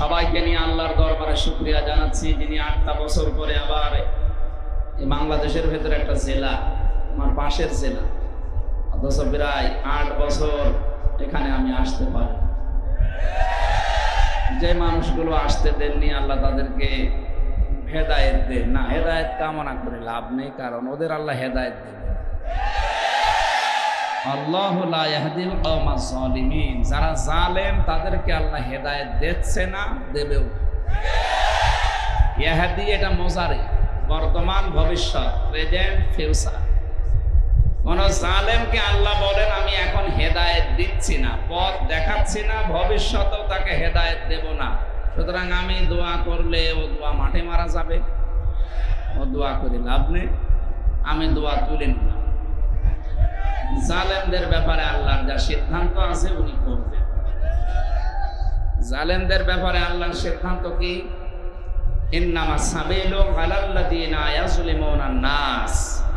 সবাইকে নিয়ে আল্লাহর দরবারে শুক্রিয়া জানাচ্ছি। যিনি আটটা বছর পরে আবার বাংলাদেশের ভেতরে একটা জেলা, আমার পাশের জেলা। অথচ প্রায় আট বছর এখানে আমি আসতে পারি। যে মানুষগুলো আসতে দেননি, আল্লাহ তাদেরকে হেদায়েত দেন। না, হেদায়েত কামনা করে লাভ নেই, কারণ ওদের আল্লাহ হেদায়েত দেন। যারা জালেম, তাদেরকে আল্লাহ হেদায়েত দিচ্ছে না, দেবেও না। এটা মোজারে বর্তমান ভবিষ্যৎ, প্রেজেন্ট, ফিউচার। কোন জালেমকে আল্লাহ বলেন, আমি এখন হেদায়েত দিচ্ছি না, পথ দেখাচ্ছি না, ভবিষ্যতেও তাকে হেদায়েত দেব না। সুতরাং আমি দোয়া করলে ও দোয়া মাঠে মারা যাবে। ও দোয়া করে লাভ নেই। আমি দোয়া তুলে নিলাম। জালেমদের ব্যাপারে আল্লাহর যা সিদ্ধান্ত আছে উনি করবেন জালেমদের ব্যাপারে আল্লাহর সিদ্ধান্ত কি?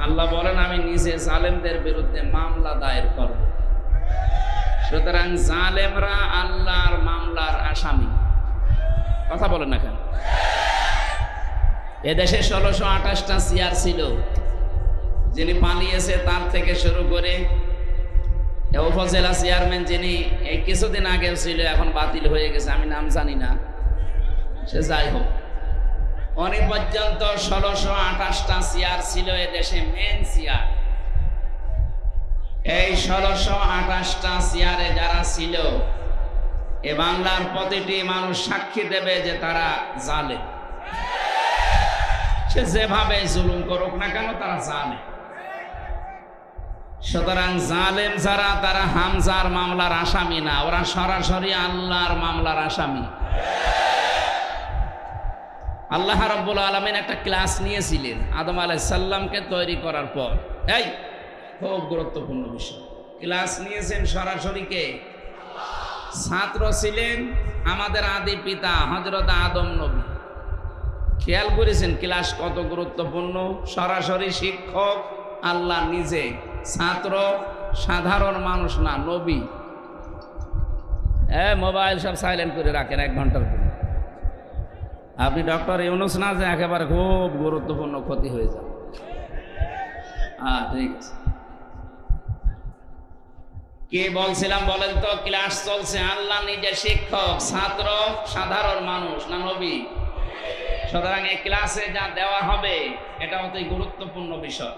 আল্লাহ বলেন, আমি নিজে জালেমদের বিরুদ্ধে মামলা দায়ের করব। সুতরাং জালেমরা আল্লাহর মামলার আসামি। কথা বলেন না কেন? এদেশে ষোলোশো আঠাশটা চেয়ার ছিল। যিনি পালিয়েছে তার থেকে শুরু করে উপজেলা চেয়ারম্যান যিনি এই কিছুদিন আগে ছিল, এখন বাতিল হয়ে গেছে, আমি নাম জানি না। সে যাই হোক। অনেক পর্যন্ত ষোলোশো আঠাশটা চেয়ার ছিল এ দেশে মেন চেয়ার। এই ষোলোশো আঠাশটা চেয়ারে যারা ছিল, এ বাংলার প্রতিটি মানুষ সাক্ষী দেবে যে তারা জালে। সে যেভাবে জুলুম করুক না কেন, তারা জালে। সুতরাং জালেম যারা, তারা হামজার মামলার আসামি না। ওরা সরাসরি আল্লাহর মামলার আসামি। আল্লাহ রব্বুল আলমিন একটা ক্লাস নিয়েছিলেন আদম আলাই সাল্লামকে তৈরি করার পর। এই, খুব গুরুত্বপূর্ণ বিষয়। ক্লাস নিয়েছেন সরাসরি কে? ছাত্র ছিলেন আমাদের আদি পিতা হজরত আদম নবী। খেয়াল করেছেন ক্লাস কত গুরুত্বপূর্ণ? সরাসরি শিক্ষক আল্লাহ নিজে ছাত্র, সাধারণ মানুষ না, নবী। হ্যাঁ মোবাইল সব সাইলেন্ট করে রাখেন এক ঘণ্টার পর আপনি ডক্টর ইউনুস না যে একেবারে খুব গুরুত্বপূর্ণ ক্ষতি হয়ে যাবে। হ্যাঁ ঠিক আছে। কে বলছিলাম বলেন তো ক্লাস চলছে। আল্লাহ নিজে শিক্ষক, ছাত্র, সাধারণ মানুষ না নবী? সুতরাং এই ক্লাসে যা দেওয়া হবে এটা অতি গুরুত্বপূর্ণ বিষয়।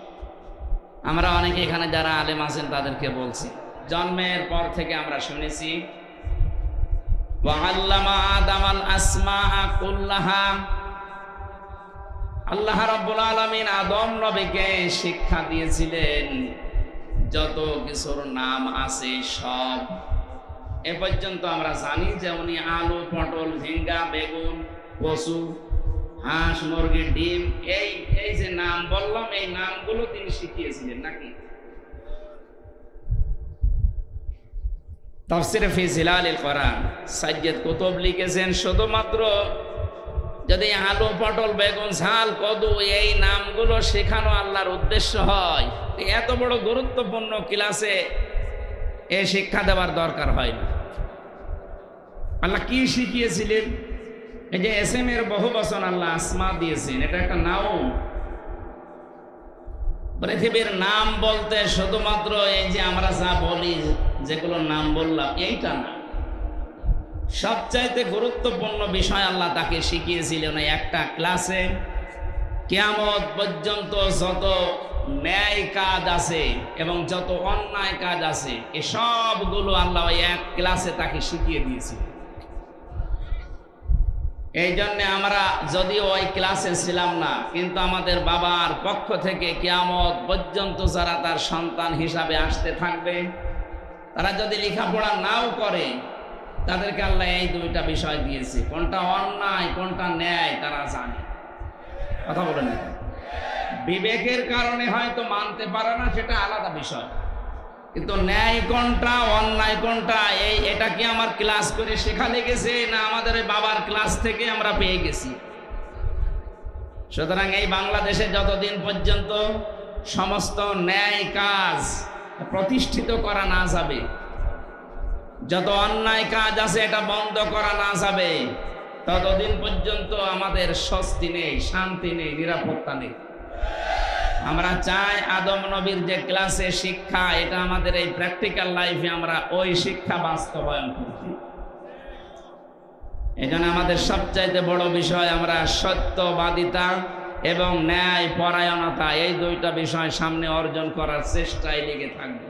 আমরা অনেকে এখানে যারা আলেম আছেন তাদেরকে বলছি, জন্মের পর থেকে আমরা শুনেছি আল্লাহ রাব্বুল আলামিন আদম নবীকে শিক্ষা দিয়েছিলেন, যত কিছুর নাম আছে সব। এ পর্যন্ত আমরা জানি যে উনি আলু, পটল, ঝিঙ্গা, বেগুন, কচু হাঁস মুরগির ডিম, এই এই যে নাম বললাম, এই নামগুলো তিনি শিখিয়েছিলেন নাকি? তফসিরে ফি জিলালিল কোরআন। সাজ্জেদ কুতুব লিখেছেন, শুধুমাত্র যদি আলু, পটল, বেগুন, ঝাল, কদু এই নামগুলো শেখানো আল্লাহর উদ্দেশ্য হয় এত বড় গুরুত্বপূর্ণ ক্লাসে এ শিক্ষা দেওয়ার দরকার হয় না। আল্লাহ কি শিখিয়েছিলেন? এই যে এস এম এর বহু বচন আল্লাহ আসমা দিয়েছেন, এটা একটা নাম পৃথিবীর নাম বলতে শুধুমাত্র এই যে আমরা যা বলি, যেগুলো নাম বললাম, এইটা না। সবচাইতে গুরুত্বপূর্ণ বিষয় আল্লাহ তাকে শিখিয়েছিলেন একটা ক্লাসে, কেয়ামত পর্যন্ত যত ন্যায় কাজ আছে এবং যত অন্যায় কাজ আছে, এ সবগুলো আল্লাহ এক ক্লাসে তাকে শিখিয়ে দিয়েছিল এই জন্যে আমরা যদিও ওই ক্লাসে ছিলাম না, কিন্তু আমাদের বাবার পক্ষ থেকে কেয়ামত পর্যন্ত যারা তার সন্তান হিসাবে আসতে থাকবে, তারা যদি লেখাপড়া নাও করে, তাদেরকে আল্লাহ এই দুইটা বিষয় দিয়েছে, কোনটা অন্যায়, কোনটা ন্যায় তারা জানে। কথা বলে না বিবেকের কারণে হয়তো মানতে পারে না, সেটা আলাদা বিষয়। কিন্তু ন্যায় কোনটা অন্যায় কোনটা এই এটা কি আমার ক্লাস করে শেখালে গেছে না আমাদের বাবার ক্লাস থেকে আমরা পেয়ে গেছি? সুতরাং এই বাংলাদেশে যতদিন পর্যন্ত সমস্ত ন্যায় কাজ প্রতিষ্ঠিত করা না যাবে, যত অন্যায় কাজ আছে এটা বন্ধ করা না যাবে, ততদিন পর্যন্ত আমাদের স্বস্তি নেই, শান্তি নেই, নিরাপত্তা নেই। আমরা চাই আদম নবীর যে ক্লাসে শিক্ষা, এটা আমাদের এই প্র্যাকটিক্যাল লাইফে আমরা ওই শিক্ষা বাস্তবায়ন করতে এই আমাদের সবচাইতে বড় বিষয় আমরা সত্যবাদিতা এবং ন্যায় পরায়ণতা এই দুইটা বিষয় সামনে অর্জন করার চেষ্টায় লেগে থাকবে।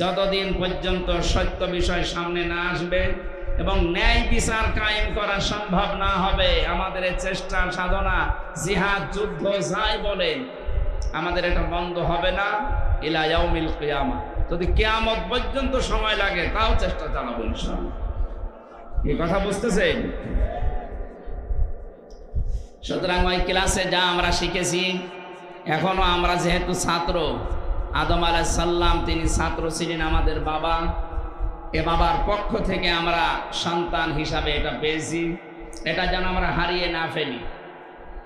যতদিন পর্যন্ত সত্য বিষয় সামনে না আসবে এবং ন্যায় বিচার কায়েম করা সম্ভব না হবে, আমাদের চেষ্টা সাধনা, জিহাদ, যুদ্ধ, যাই বলে আমাদের এটা বন্ধ হবে না ইলা ইয়াউমিল কিয়ামা। যদি কিয়ামত পর্যন্ত সময় লাগে, তাও চেষ্টা চালাবো ইনশাআল্লাহ। এই কথা বুঝতেছেন? সুতরাং ওই ক্লাসে যা আমরা শিখেছি, এখনও আমরা যেহেতু ছাত্র, আদম সাল্লাম তিনি ছাত্র ছিলেন আমাদের বাবা। এ বাবার পক্ষ থেকে আমরা সন্তান হিসাবে এটা পেয়েছি। এটা যেন আমরা হারিয়ে না ফেলি।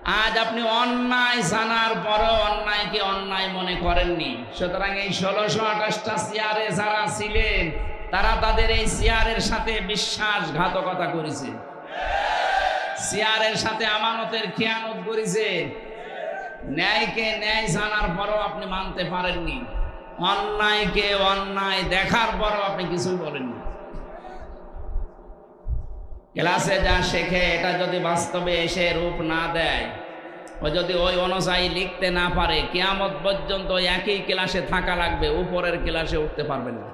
আজ আপনি অন্যায় জানার পরও অন্যায়কে অন্যায় মনে করেননি। সুতরাং এই ষোলোশো আঠাশটা চেয়ারে যারা ছিলেন, তারা তাদের এই চেয়ারের সাথে বিশ্বাসঘাতকতা করেছে। চেয়ারের সাথে আমানতের খেয়ানত করেছে। ন্যায়কে ন্যায় জানার পরও আপনি মানতে পারেননি। অন্যায়কে অন্যায় দেখার পরও আপনি কিছুই বলেননি। ক্লাসে যা শেখে, এটা যদি বাস্তবে এসে রূপ না দেয়, ও যদি ওই অনুযায়ী লিখতে না পারে, কেয়ামত পর্যন্ত একই ক্লাসে থাকা লাগবে, উপরের ক্লাসে উঠতে পারবেন না।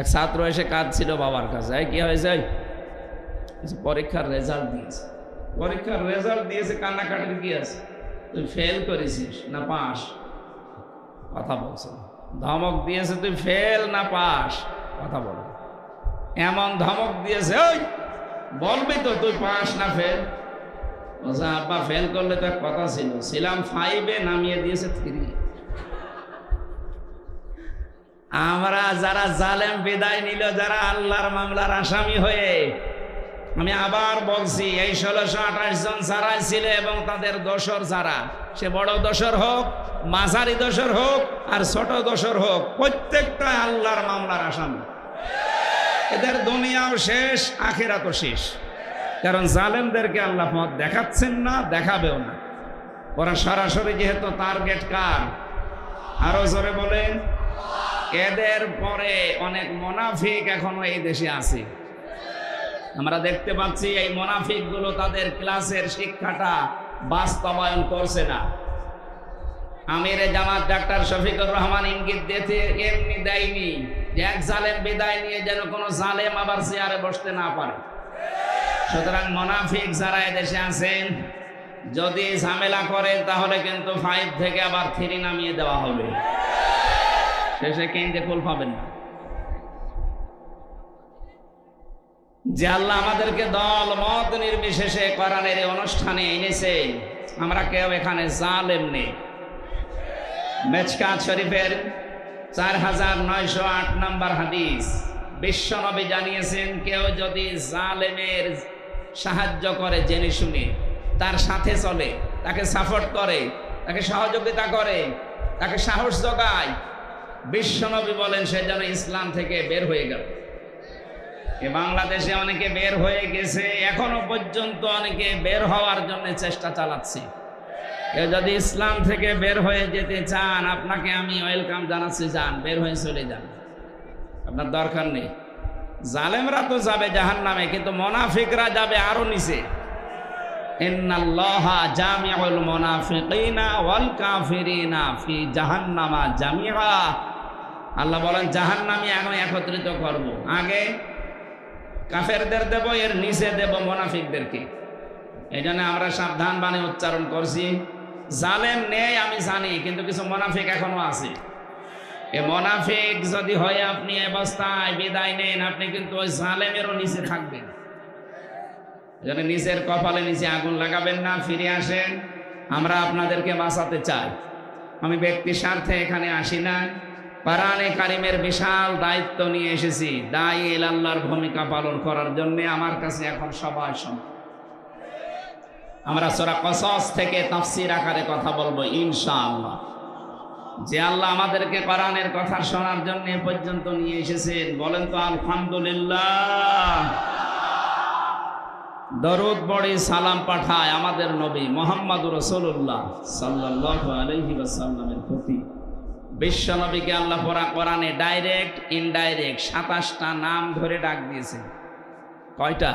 এক ছাত্র এসে কাজ ছিল বাবার কাছে কি হয়েছে? পরীক্ষার রেজাল্ট দিয়েছে। পরীক্ষার রেজাল্ট দিয়েছে, কান্নাকাটির কি আছে? তুই ফেল করেছিস, না পাস? কথা বলছে। ধমক দিয়েছে, তুই ফেল না পাস? কথা বল এমন ধমক দিয়েছে, ওই, বলবি তো তুই পাস না ফেল। বলছে আব্বা, ফেল করলে তো এক কথা ছিল। ছিলাম ফাইভে নামিয়ে দিয়েছে থ্রি আমরা যারা জালেম, বিদায় নিল, যারা আল্লাহর মামলার আসামি হয়ে, আমি আবার বলছি, এই ষোলোশো আঠাশ জন যারা ছিল এবং তাদের দোসর যারা, সে বড় দোসর হোক, মাঝারি দোসর হোক, আর ছোট দোসর হোক, প্রত্যেকটা আল্লাহর মামলার আসামি। এদের দুনিয়াও শেষ আখেরা তো শেষ। কারণ জালেমদেরকে আল্লাহ মত দেখাচ্ছেন না, দেখাবেও না। ওরা সরাসরি যেহেতু টার্গেট কার? আরও জোরে বলেন। এদের পরে অনেক মোনাফিক এখনও এই দেশে আছে। আমরা দেখতে পাচ্ছি এই মোনাফিকগুলো তাদের ক্লাসের শিক্ষাটা বাস্তবায়ন করছে না। আমির জামাত ডাক্তার শফিকুর রহমান ইঙ্গিত দিতে এমনি দেয়নি। এক জালেম বিদায় নিয়ে যেন কোনো জালেম আবার চেয়ারে বসতে না পারে। সুতরাং মোনাফিক যারা এদেশে আছেন, যদি ঝামেলা করেন তাহলে কিন্তু ফাইভ থেকে আবার থ্রি নামিয়ে দেওয়া হবে। শেষে কেন্দ্রে ফুল পাবেন না। যে আল্লাহ আমাদেরকে দল, মত নির্বিশেষে কোরআনের এই অনুষ্ঠানে এনেছে, আমরা কেউ এখানে জালেম নেই। মেচকাত শরীফের চার হাজার নয়শো আট নম্বর হাদিস। বিশ্বনবী জানিয়েছেন, কেউ যদি জালেমের সাহায্য করে, জেনে শুনে, তার সাথে চলে, তাকে সাপোর্ট করে, তাকে সহযোগিতা করে, তাকে সাহস জোগায় বিশ্বনবী বলেন, সে যেন ইসলাম থেকে বের হয়ে গেল। এ বাংলাদেশে অনেকে বের হয়ে গেছে, এখনও পর্যন্ত অনেকে বের হওয়ার জন্য চেষ্টা চালাচ্ছে। কেউ যদি ইসলাম থেকে বের হয়ে যেতে চান, আপনাকে আমি ওয়েলকাম জানাচ্ছি, যান, বের হয়ে চলে যান। আপনার দরকার নেই। জালেমরা তো যাবে জাহান নামে কিন্তু মোনাফিকরা যাবে আরও নিচে। আল্লাহ বলেন, জাহান্নামী এখন একত্রিত করব। আগে কাফেরদের দেব, এর নিচে দেব মোনাফিকদেরকে। এই জন্য আমরা সাবধান বাণী উচ্চারণ করছি। জালেম নেই, আমি জানি, কিন্তু কিছু মোনাফিক এখনও আছে। এ মোনাফিক যদি হয় আপনি অবস্থায় বিদায় নেন, আপনি কিন্তু ওই জালেমেরও নিচে থাকবেন। এজন্য নিচের কপালে নিচে আগুন লাগাবেন না, ফিরে আসেন। আমরা আপনাদেরকে বাঁচাতে চাই। আমি ব্যক্তি স্বার্থে এখানে আসি না। পারানে কারিমের বিশাল দায়িত্ব নিয়ে এসেছি। দায়ী আল্লাহর ভূমিকা পালন করার জন্য আমার কাছে এখন সবাই সম আমরা সোরা কসস থেকে তাফসির আকারে কথা বলব, ইনশাআল্লাহ। যে আল্লাহ আমাদেরকে কোরআনের কথা শোনার জন্য এ পর্যন্ত নিয়ে এসেছেন, বলেন তো আলহামদুলিল্লাহ। দরুদ পড়ে সালাম পাঠায় আমাদের নবী মোহাম্মদ রসুল্লাহ সাল্লাহ আলহি সাল্লামের প্রতি। বিশ্ব নবীকে আল্লাহ পরা কোরআনে ডাইরেক্ট, ইনডাইরেক্ট সাতাশটা নাম ধরে ডাক দিয়েছে। কয়টা?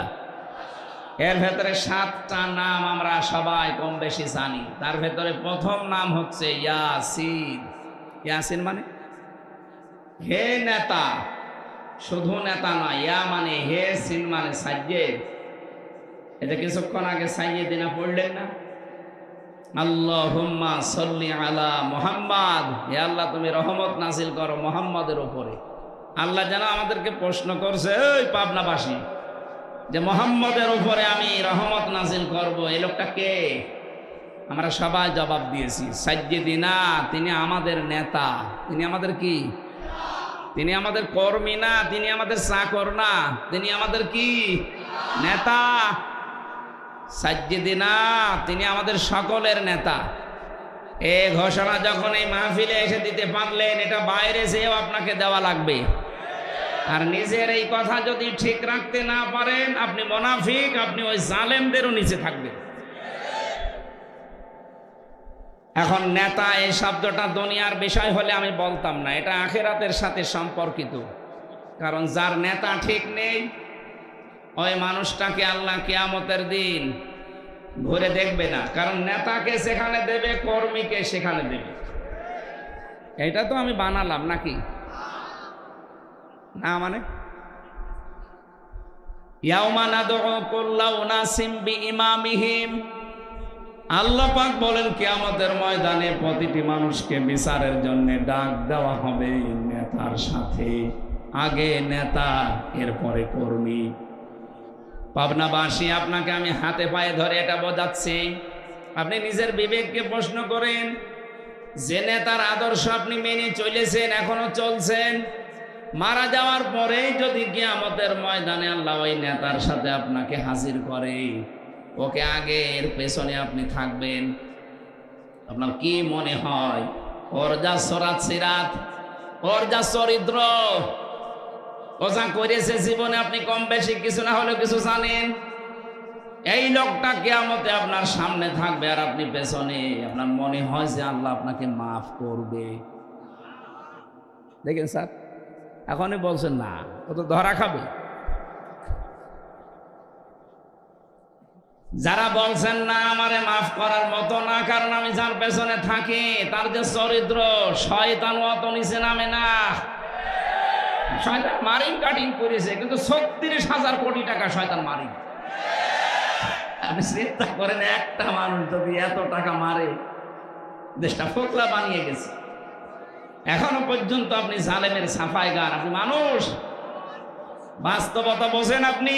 এর ভেতরে সাতটা নাম আমরা সবাই কম বেশি জানি। তার ভেতরে প্রথম নাম হচ্ছে ইয়াসিন। ইয়াসিন মানে? হে নেতা, শুধু নেতা নয়, ইয়া মানে হে, সিন মানে সাজ্জেদ এটা কিছুক্ষণ আগে সাইয়ে দিনা পড়লেন না? আল্লাহুম্মা সল্লি আলা মোহাম্মদ। হে আল্লাহ, তুমি রহমত নাসিল করো মোহাম্মদের উপরে। আল্লাহ যেন আমাদেরকে প্রশ্ন করছে ওই পাবনাবাসী যে মোহাম্মদের উপরে আমি রহমত নাজিল করব এই লোকটা কে? আমরা সবাই জবাব দিয়েছি সাজ্জেদিনা তিনি আমাদের নেতা। তিনি আমাদের কি? তিনি আমাদের কর্মী না, তিনি আমাদের চাকর না, তিনি আমাদের কি? নেতা। সাজ্জেদিনা তিনি আমাদের সকলের নেতা। এ ঘোষণা যখন এই মাহফিলে এসে দিতে পারলেন, এটা বাইরে যেও আপনাকে দেওয়া লাগবে। আর নিজের এই কথা যদি ঠিক রাখতে না পারেন, আপনি মোনাফিক, আপনি ওই জালেমদেরও নিচে থাকবেন। এখন নেতা এই শব্দটা দুনিয়ার বিষয় হলে আমি বলতাম না, এটা আখেরাতের সাথে সম্পর্কিত। কারণ যার নেতা ঠিক নেই, ওই মানুষটাকে আল্লাহ কেয়ামতের দিন ঘুরে দেখবে না। কারণ নেতাকে সেখানে দেবে, কর্মীকে সেখানে দেবে। এটা তো আমি বানালাম নাকি? না মানে? আল্লাহ পাক বলেন, কিয়ামতের ময়দানে প্রতিটি মানুষকে বিচারের জন্য ডাক দেওয়া হবে নেতার সাথে। আগে নেতা, এরপরে কর্মী। পাবনাবাসী আপনাকে আমি হাতে পায়ে ধরে এটা বোঝাচ্ছি। আপনি নিজের বিবেককে প্রশ্ন করেন, যে নেতার আদর্শ আপনি মেনে চলেছেন, এখনও চলছেন মারা যাওয়ার পরেই যদি কিয়ামতের ময়দানে আল্লাহ ওই নেতার সাথে আপনাকে হাজির করে, ওকে আগে এর পেছনে আপনি থাকবেন। আপনার কি মনে হয়? ওর যা সরাত সিরাত, ওর যা চরিত্র, ও যা করেছে জীবনে আপনি কম বেশি কিছু না হলেও কিছু জানেন? এই লোকটা কেয়ামতে আপনার সামনে থাকবে আর আপনি পেছনে, আপনার মনে হয় যে আল্লাহ আপনাকে মাফ করবে। দেখেন স্যার এখনই বলছেন না, ও তো ধরা খাবে। যারা বলছেন না, আমারে মাফ করার মতো না, কারণ আমি যার পেছনে থাকি, তার যে চরিত্র, শয়তান অত নিচে নামে না। শয়তান মারিং কাটিং করেছে, কিন্তু ছত্রিশ হাজার কোটি টাকা শয়তান মারিং আপনি চিন্তা করেন, একটা মানুষ যদি এত টাকা মারে, দেশটা ফোকলা বানিয়ে গেছে। এখনও পর্যন্ত আপনি জালেমের সাফাই গান আপনি মানুষ। বাস্তবতা বোঝেন আপনি?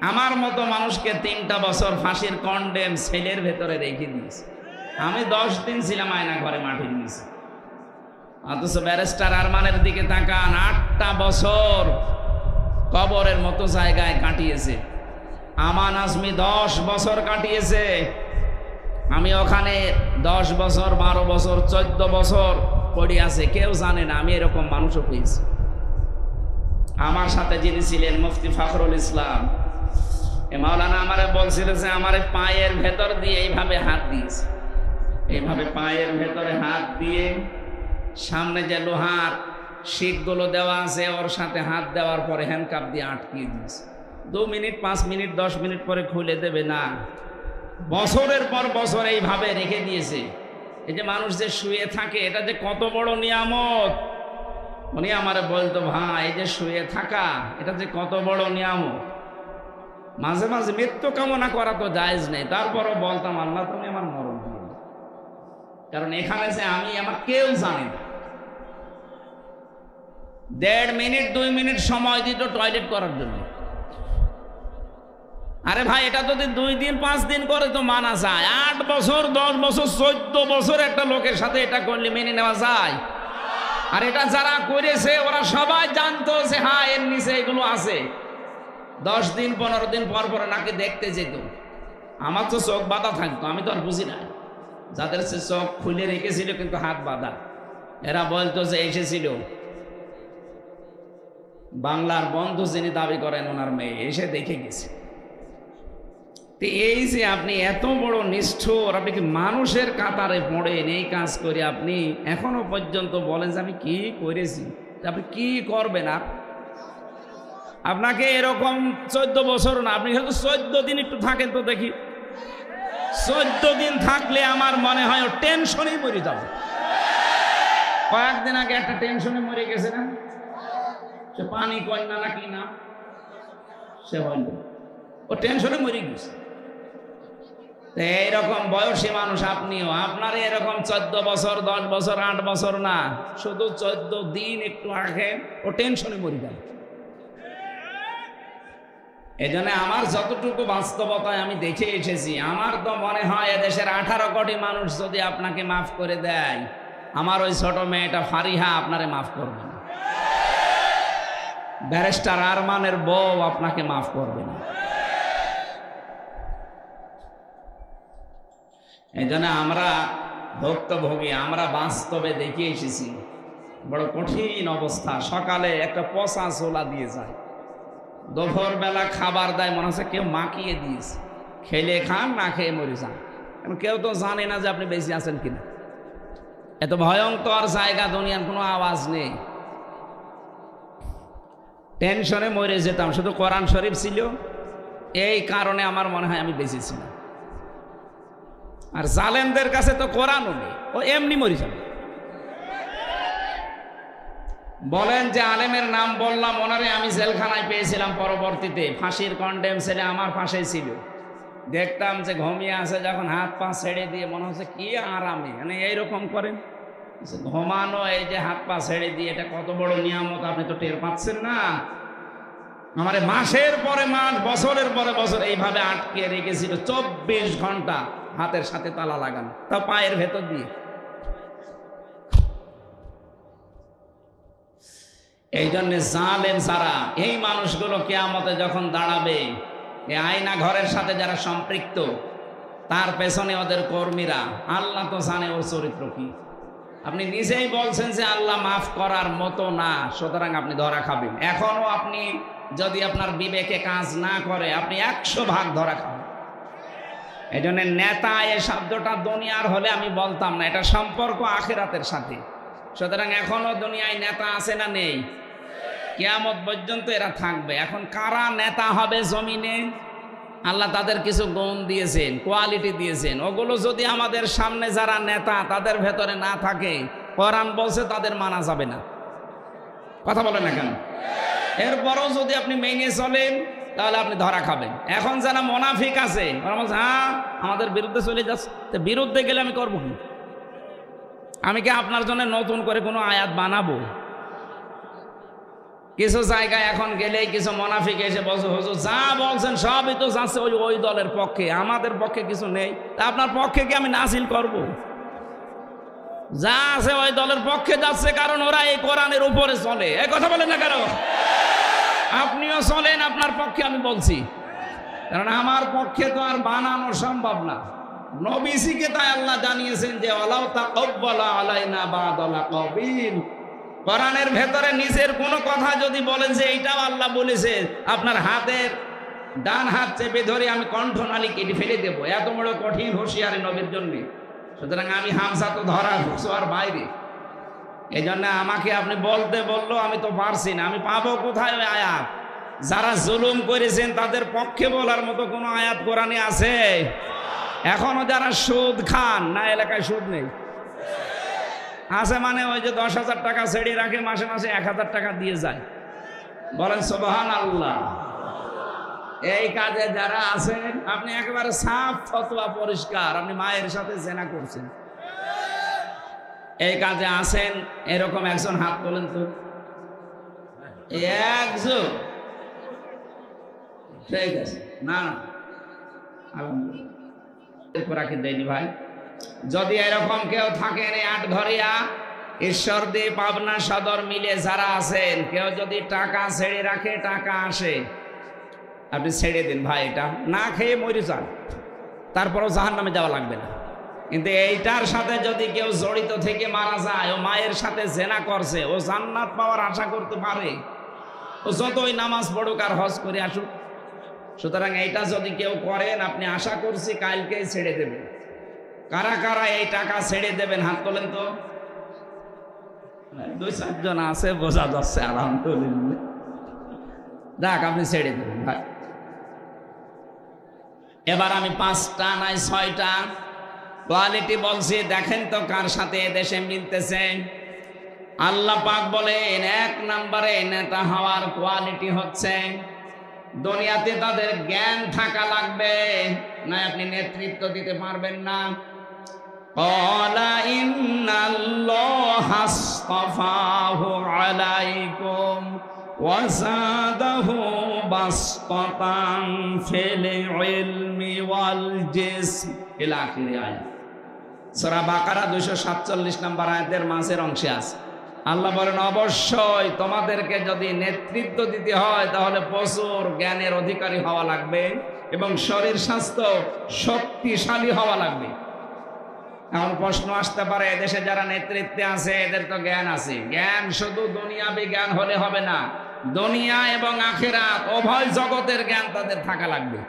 আমার মতো মানুষকে তিনটা বছর ফাঁসির কন্ডেম ছেলের ভেতরে রেখে দিয়েছে। আমি দশ দিন ছিলাম আয়না ঘরে মাঠে নিচে অথচ ব্যারিস্টার আরমানের দিকে তাকান, আটটা বছর কবরের মতো জায়গায় কাটিয়েছে। আমান আজমি দশ বছর কাটিয়েছে। আমি ওখানে দশ বছর, বারো বছর, চোদ্দ বছর পড়ে আছে, কেউ জানে না, আমি এরকম মানুষও পেয়েছি আমার সাথে যিনি ছিলেন মুফতি ফখরুল ইসলাম মাওলানা আমারে বলছিল যে আমার পায়ের ভেতর দিয়ে এইভাবে হাত দিয়েছে এইভাবে পায়ের ভেতরে হাত দিয়ে সামনে যে লোহার শিখগুলো দেওয়া আছে, ওর সাথে হাত দেওয়ার পরে হ্যান্ডকাপ দিয়ে আটকিয়ে দিয়েছে দু মিনিট, পাঁচ মিনিট, দশ মিনিট পরে খুলে দেবে না। বছরের পর বছর এইভাবে রেখে দিয়েছে। এই যে মানুষ যে শুয়ে থাকে, এটা যে কত বড় নিয়ামত। উনি আমার বলতো, ভাই, এই যে শুয়ে থাকা, এটা যে কত বড় নিয়ামত। মাঝে মাঝে মৃত্যু কামনা করা তো জায়েজ নেই। তারপরও বলতাম, আল্লাহ, তুমি আমার মরণ দিয়ে কারণ এখানে যে আমি, আমার কেউ জানি না। দেড় মিনিট, দুই মিনিট সময় দিত টয়লেট করার জন্য। আরে ভাই, এটা যদি দুই দিন, পাঁচ দিন করে তো মানা যায়। আট বছর, দশ বছর, চোদ্দ বছর একটা লোকের সাথে এটা করলে মেনে নেওয়া যায়। আর এটা যারা করেছে, ওরা সবাই জানতো যে হ্যাঁ এর নিচে এগুলো আছে। দশ দিন, পনেরো দিন পর পরে নাকি দেখতে যেত। আমার তো চোখ বাঁধা থাকতো, আমি তো আর বুঝি না যাদের সে চোখ খুলে রেখেছিল কিন্তু হাত বাঁধা। এরা বলতো যে এসেছিল। বাংলার বন্ধু যিনি দাবি করেন, ওনার মেয়ে, এসে দেখে গেছে। তো এই যে আপনি এত বড় নিষ্ঠুর, আপনি কি মানুষের কাতারে পড়েন এই কাজ করে আপনি? এখনও পর্যন্ত বলেন যে আমি কি করেছি? আপনি কি করবেন আর আপনাকে এরকম চোদ্দ বছর না, আপনি হয়তো চোদ্দ দিন একটু থাকেন তো দেখি। চোদ্দ দিন থাকলে আমার মনে হয় টেনশনেই মরে যাবে। কয়েকদিন আগে একটা টেনশনে মরে গেছে না? সে পানি কন্যা না কি না সে হইল ও টেনশনে মরে গেছে। এইরকম বয়সী মানুষ আপনিও, আপনার এরকম চোদ্দ বছর, দশ বছর, আট বছর না, শুধু চোদ্দ দিন একটু আগে ও টেনশনে মরে এই জন্য আমার যতটুকু বাস্তবতায় আমি দেখে এসেছি, আমার তো মনে হয় এদেশের আঠারো কোটি মানুষ যদি আপনাকে মাফ করে দেয়, আমার ওই ছোট মেয়েটা ফারিহা আপনারে মাফ করবে না। ব্যারিস্টার আরমানের বউ আপনাকে মাফ করবে না। এই জন্য আমরা ভুক্তভোগী, আমরা বাস্তবে দেখে এসেছি। বড় কঠিন অবস্থা। সকালে একটা পচা চোলা দিয়ে যায়। দুপুর বেলা খাবার দেয়, মনে হচ্ছে কেউ মাখিয়ে দিয়েছে। খেলে খান, না খেয়ে মরে যান। কারণ কেউ তো জানে না যে আপনি বেশি আছেন কিনা। এত ভয়ঙ্কর জায়গা, দুনিয়ার কোনো আওয়াজ নেই। টেনশনে মরে যেতাম। শুধু কোরআন শরীফ ছিল। এই কারণে আমার মনে হয় আমি বেঁচে ছিলাম আর জালেমদের কাছে তো কোরআনও নেই ও এমনি মরি যাবে। বলেন যে আলেমের নাম বললাম, ওনারে আমি জেলখানায় পেয়েছিলাম পরবর্তীতে। ফাঁসির কন্ডেম ছেলে আমার ফাঁসে ছিল। দেখতাম যে ঘুমিয়ে আছে, যখন হাত পা ছেড়ে দিয়ে মনে হচ্ছে কি আরামে। মানে এইরকম করেন। ঘুমানো, এই যে হাত পা ছেড়ে দিয়ে, এটা কত বড় নিয়ামত, আপনি তো টের পাচ্ছেন না। আমার মাসের পরে মাস, বছরের পরে বছর এইভাবে আটকে রেখেছিল চব্বিশ ঘণ্টা। হাতের সাথে তালা লাগানো। তা পায়ের ভেতর দিয়ে। এই জন্যে জালেম সারা এই মানুষগুলো কেয়ামতে যখন দাঁড়াবে এই আয়না ঘরের সাথে যারা সম্পৃক্ত, তার পেছনে ওদের কর্মীরা, আল্লাহ তো জানে ওর চরিত্র কি। আপনি নিজেই বলছেন যে আল্লাহ মাফ করার মতো না, সুতরাং আপনি ধরা খাবেন। এখনও আপনি যদি আপনার বিবেকে কাজ না করে, আপনি একশো ভাগ ধরা খাবেন। এই জন্য নেতা এই শব্দটা দুনিয়ার হলে আমি বলতাম না, এটা সম্পর্ক আখেরাতের সাথে। সুতরাং এখনও দুনিয়ায় নেতা আছে না নেই? কেয়ামত পর্যন্ত এরা থাকবে। এখন কারা নেতা হবে জমিনে? আল্লাহ তাদের কিছু গুণ দিয়েছেন, কোয়ালিটি দিয়েছেন। ওগুলো যদি আমাদের সামনে যারা নেতা, তাদের ভেতরে না থাকে, কোরআন বলছে তাদের মানা যাবে না। কথা বলেন না কেন? এরপরও যদি আপনি মেনে চলেন তাহলে আপনি ধরা খাবেন। এখন যারা মোনাফিক আছে, ওরা বলছে হ্যাঁ আমাদের বিরুদ্ধে চলে যাচ্ছে। তো বিরুদ্ধে গেলে আমি করব কি? আমি কি আপনার জন্য নতুন করে কোনো আয়াত বানাবো? কিছু জায়গায় এখন গেলেই কিছু মোনাফিক এসে বলছে, হুজুর, যা বলছেন সবই তো যাচ্ছে ওই ওই দলের পক্ষে। আমাদের পক্ষে কিছু নেই। তা আপনার পক্ষে কি আমি নাসিল করব। যা আছে ওই দলের পক্ষে যাচ্ছে, কারণ ওরা এই কোরআনের উপরে চলে। এই কথা বলেন না কারও আপনিও চলেন আপনার পক্ষে আমি বলছি। কারণ আমার পক্ষে তো আর বানানো সম্ভব না। নবীসিকে তাই আল্লাহ জানিয়েছেন যে বাদালা কবিল। কোরআনের ভেতরে নিজের কোনো কথা যদি বলেন যে, এইটাও আল্লাহ বলেছে, আপনার হাতের ডান হাত চেপে ধরে আমি কণ্ঠনালী কেটে ফেলে দেবো। এত বড় কঠিন হুঁশিয়ারি নবীর জন্য। সুতরাং আমি হামসা তো ধরা আর বাইরে। এই জন্য আমাকে আপনি বলতে বলল, আমি তো পারছি না। আমি পাবো কোথায় ওই আয়াত? যারা জুলুম করেছেন, তাদের পক্ষে বলার মতো কোনো আয়াত কোরআনে আছে? এখনও যারা সুদ খান, না এলাকায় সুদ নেই? আছে মানে ওই যে দশ হাজার টাকা ছেড়ে রাখে, মাসে মাসে এক হাজার টাকা দিয়ে যায়। বলেন সোবাহান আল্লাহ এই কাজে যারা আছেন, আপনি একেবারে সাফ ফতোয়া পরিষ্কার, আপনি মায়ের সাথে জেনা করছেন। এই কাজে আছেন এরকম একজন হাত তোলেন তো। একজন। ঠিক আছে। না না। দেয়নি ভাই? যদি এরকম কেউ থাকেন আট ঘরিয়া ঈশ্বর দিয়ে পাবনা সদর মিলে যারা আছেন, কেউ যদি টাকা ছেড়ে রাখে, টাকা আসে। আপনি ছেড়ে দিন ভাই এটা। না খেয়ে মরে যান। তারপরও জাহান নামে যাওয়া লাগবে না। কিন্তু এইটার সাথে যদি কেউ জড়িত থেকে মারা যায়, ও মায়ের সাথে জেনা করছে, ও জান্নাত পাওয়ার আশা করতে পারে। ও যতই নামাজ পড়ুক আর হজ করে আসুক। সুতরাং এইটা যদি কেউ করেন, আপনি আশা করছি কালকেই ছেড়ে দেবেন। কারা কারা এই টাকা ছেড়ে দেবেন, হাত তোলেন তো। দুই চারজন আছে, বোঝা যাচ্ছে আরাম আলহামদুলিল্লাহ। দেখ আপনি ছেড়ে দেবেন, ভাই। এবার আমি পাঁচটা নাই ছয়টা। কোয়ালিটি বলছি, দেখেন তো কার সাথে এদেশে মিলতেছে। আল্লাহ পাক বলেন, এক নম্বরে নেতা হওয়ার কোয়ালিটি হচ্ছে, দুনিয়াতে তাদের জ্ঞান থাকা লাগবে। না আপনি নেতৃত্ব দিতে পারবেন না। ফেলে ওয়াল জেস এলাকি আয় সূরা বাকারা 247 নম্বর আয়াতের মাঝের অংশে আছে। আল্লাহ বলেন, অবশ্যই তোমাদেরকে যদি নেতৃত্ব দিতে হয়, তাহলে প্রচুর জ্ঞানের অধিকারী হওয়া লাগবে এবং শরীর স্বাস্থ্য শক্তিশালী হওয়া লাগবে। এখন প্রশ্ন আসতে পারে, এদেশে যারা নেতৃত্বে আছে, এদের তো জ্ঞান আছে। জ্ঞান শুধু দুনিয়াবি জ্ঞান হলে হবে না। দুনিয়া এবং আখেরাত, উভয় জগতের জ্ঞান তাদের থাকা লাগবে।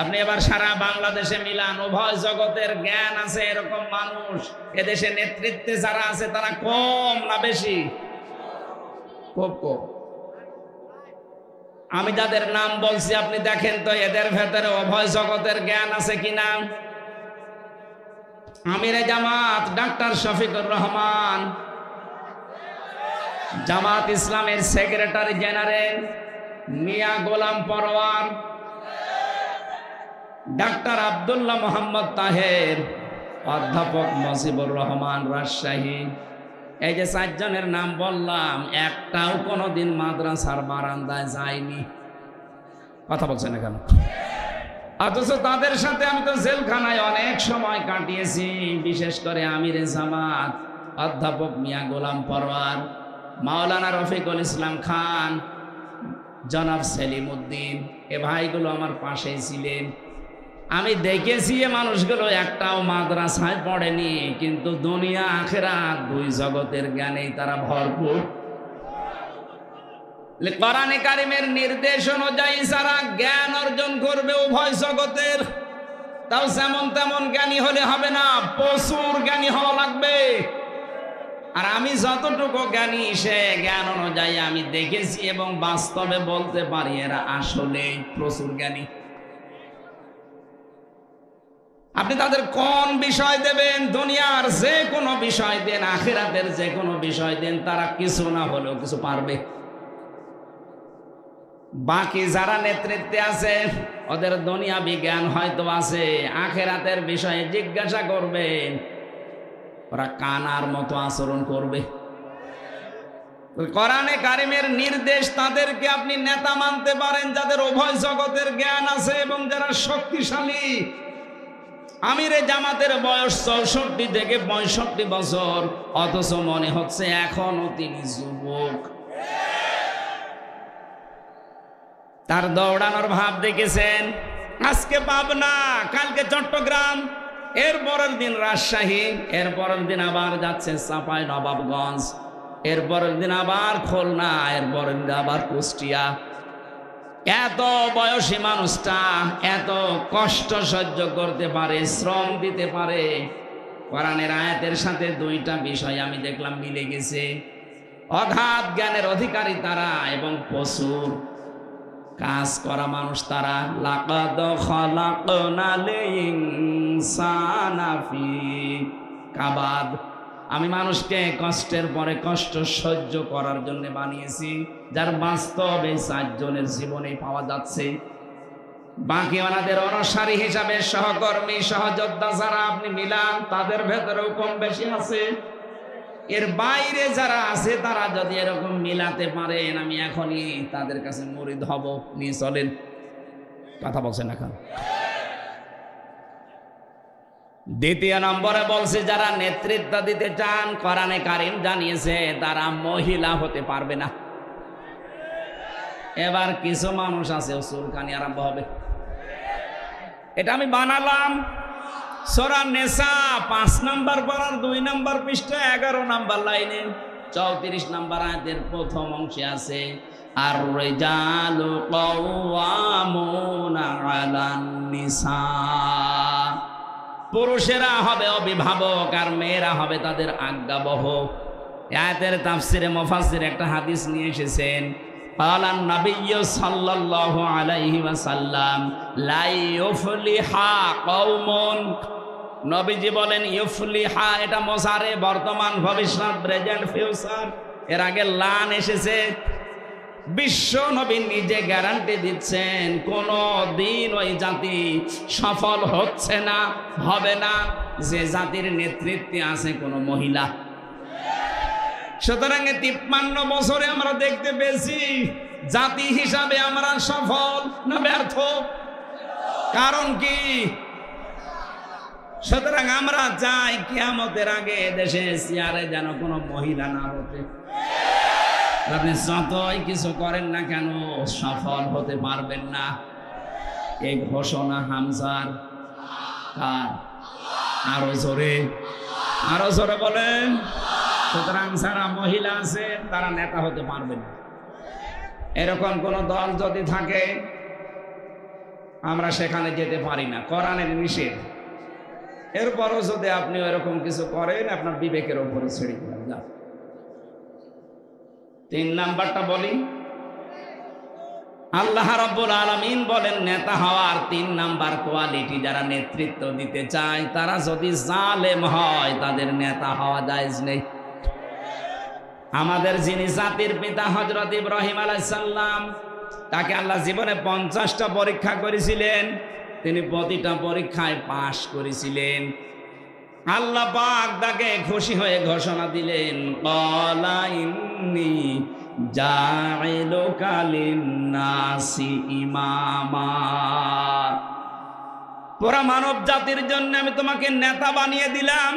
আপনি এবার সারা বাংলাদেশে মিলান, উভয় জগতের জ্ঞান আছে এরকম মানুষ। এদেশে নেতৃত্বে যারা আছে, তারা কম না বেশি? খুব কম। আমি যাদের নাম বলছি, আপনি দেখেন তো, এদের ভেতরে অভয় জগতের জ্ঞান আছে কিনা আমিরে জামাত, ডাক্তার শফিকুর রহমান। জামাত ইসলামের secretary general Mia Golam Parwar. Doctor Abdullah Mohammad Taher, অধ্যাপক মজিবুর রহমান রাজশাহী। এই যে চারজনের নাম বললাম, একটাও কোনো কোনোদিন মাদ্রাসার বারান্দায় যায়নি। কথা বলছেন কেন? অথচ তাদের সাথে আমি তো জেলখানায় অনেক সময় কাটিয়েছি, বিশেষ করে আমিরে জামাত, অধ্যাপক মিয়া গোলাম পরওয়ার মাওলানা রফিকুল ইসলাম খান, জনাব সেলিম উদ্দিন এ ভাইগুলো আমার পাশেই ছিলেন। আমি দেখেছি মানুষগুলো একটাও মাদ্রাসায় পড়েনি, কিন্তু দুনিয়া আখেরা দুই জগতের জ্ঞানেই তারা ভরপুর। কোরআনে কারিমের নির্দেশ অনুযায়ী যারা জ্ঞান অর্জন করবে উভয় জগতের, তাও যেমন তেমন জ্ঞানী হলে হবে না, প্রচুর জ্ঞানী হওয়া লাগবে। আর আমি যতটুকু জ্ঞানী, সে জ্ঞান অনুযায়ী আমি দেখেছি এবং বাস্তবে বলতে পারি এরা আসলে প্রচুর জ্ঞানী। আপনি তাদের কোন বিষয় দেবেন? দুনিয়ার যে কোনো বিষয় দেন, আখেরাতের যে কোনো বিষয় দেন, তারা কিছু না হলেও কিছু পারবে। বাকি যারা নেতৃত্বে আছে, ওদের দুনিয়া বিজ্ঞান হয়তো আছে, আখেরাতের বিষয়ে জিজ্ঞাসা করবেন ওরা কানার মতো আচরণ করবে। কোরআনে কারিমের নির্দেশ তাদেরকে আপনি নেতা মানতে পারেন, যাদের উভয় জগতের জ্ঞান আছে এবং যারা শক্তিশালী আমিরে জামাতের বয়স চৌষট্টি থেকে পঁয়ষট্টি বছর, অথচ মনে হচ্ছে এখনও তিনি যুবক। তার দৌড়ানোর ভাব দেখেছেন? আজকে পাবনা, কালকে চট্টগ্রাম, এর পরের দিন রাজশাহী, এর পরের দিন আবার যাচ্ছে চাপাই নবাবগঞ্জ, এর পরের দিন আবার খুলনা, এর পরের দিন আবার কুষ্টিয়া। এত বয়সী মানুষটা এত কষ্ট সহ্য করতে পারে, শ্রম দিতে পারে। কোরআনের আয়াতের সাথে দুইটা বিষয় আমি দেখলাম মিলে গেছে। অগাধ জ্ঞানের অধিকারী তারা এবং প্রচুর কাজ করা মানুষ তারা। লাকাদ খলাকনাল ইনসানা ফি কাবাদ। আমি মানুষকে কষ্টের পরে কষ্ট সহ্য করার জন্য বানিয়েছি, যার বাস্তব এই চারজনের জীবনে পাওয়া যাচ্ছে। বাকি ওনাদের অনসারী হিসাবে সহকর্মী, সহযোদ্ধা যারা আপনি মিলান, তাদের ভেতরেও কম বেশি আছে। এর বাইরে যারা আছে, তারা যদি এরকম মিলাতে পারেন, আমি এখনই তাদের কাছে মরিদ হব। নিয়ে চলেন। কথা বলছেন এখন দ্বিতীয় নম্বরে বলছে, যারা নেতৃত্ব দিতে চান, কোরআনে কারিম জানিয়েছে, তারা মহিলা হতে পারবে না। এবার কিছু মানুষ আছে চুলকানি আরম্ভ হবে। এটা আমি বানালাম। সোরা নেশা পাঁচ নাম্বার পাড়ার দুই নাম্বার পৃষ্ঠা, এগারো নাম্বার লাইনে। চৌত্রিশ নাম্বার আয়াতের প্রথম অংশে আছে আর রেজালু কওয়ামুনা আলান নিসা। পুরুষেরা হবে অভিভাবক আর মেয়েরা হবে তাদের আজ্ঞাবহ। এতের তাফসিরে মোফাসির একটা হাদিস নিয়ে এসেছেন নবী আলাইহি লাই এটা বর্তমান ভবিষ্যৎ, প্রেজেন্ট এর আগে লান এসেছে বিশ্ব নবী নিজে গ্যারান্টি দিচ্ছেন কোন দিন ওই জাতি সফল হচ্ছে না, হবে না। যে জাতির নেতৃত্বে আছে কোনো মহিলা। সুতরাং তিপ্পান্ন বছরে আমরা দেখতে পেয়েছি, জাতি হিসাবে আমরা সফল না ব্যর্থ? কারণ কি? সুতরাং আমরা চাই কিয়ামতের আগে দেশে চেয়ারে যেন কোনো মহিলা না হতে আপনি যতই কিছু করেন না কেন, সফল হতে পারবেন না। এই ঘোষণা হামজার। কার? আরও জোরে। আরও জোরে বলেন। সুতরাং যারা মহিলা আছে তারা নেতা হতে পারবে না। এরকম কোন দল যদি থাকে, আমরা সেখানে যেতে পারি না। কোরআনের নিষেধ। এরপরও যদি আপনি এরকম কিছু করেন, আপনার বিবেকের ওপরে ছেড়ে যা তিন নাম্বারটা বলি। আল্লাহ রব্বুল আলমিন বলেন, নেতা হওয়ার তিন নাম্বার কোয়ালিটি যারা নেতৃত্ব দিতে চায়, তারা যদি জালেম হয়, তাদের নেতা হওয়া যায় নেই। আমাদের যিনি জাতির পিতা হজরত ইব্রাহিম আলাইসাল্লাম তাকে আল্লাহ জীবনে পঞ্চাশটা পরীক্ষা করেছিলেন। তিনি প্রতিটা পরীক্ষায় পাশ করেছিলেন। আল্লাহ পাক তাকে খুশি হয়ে ঘোষণা দিলেন, কলা ইন্নি লিন্নাসি ইমামা। পুরা মানব জাতির জন্য আমি তোমাকে নেতা বানিয়ে দিলাম,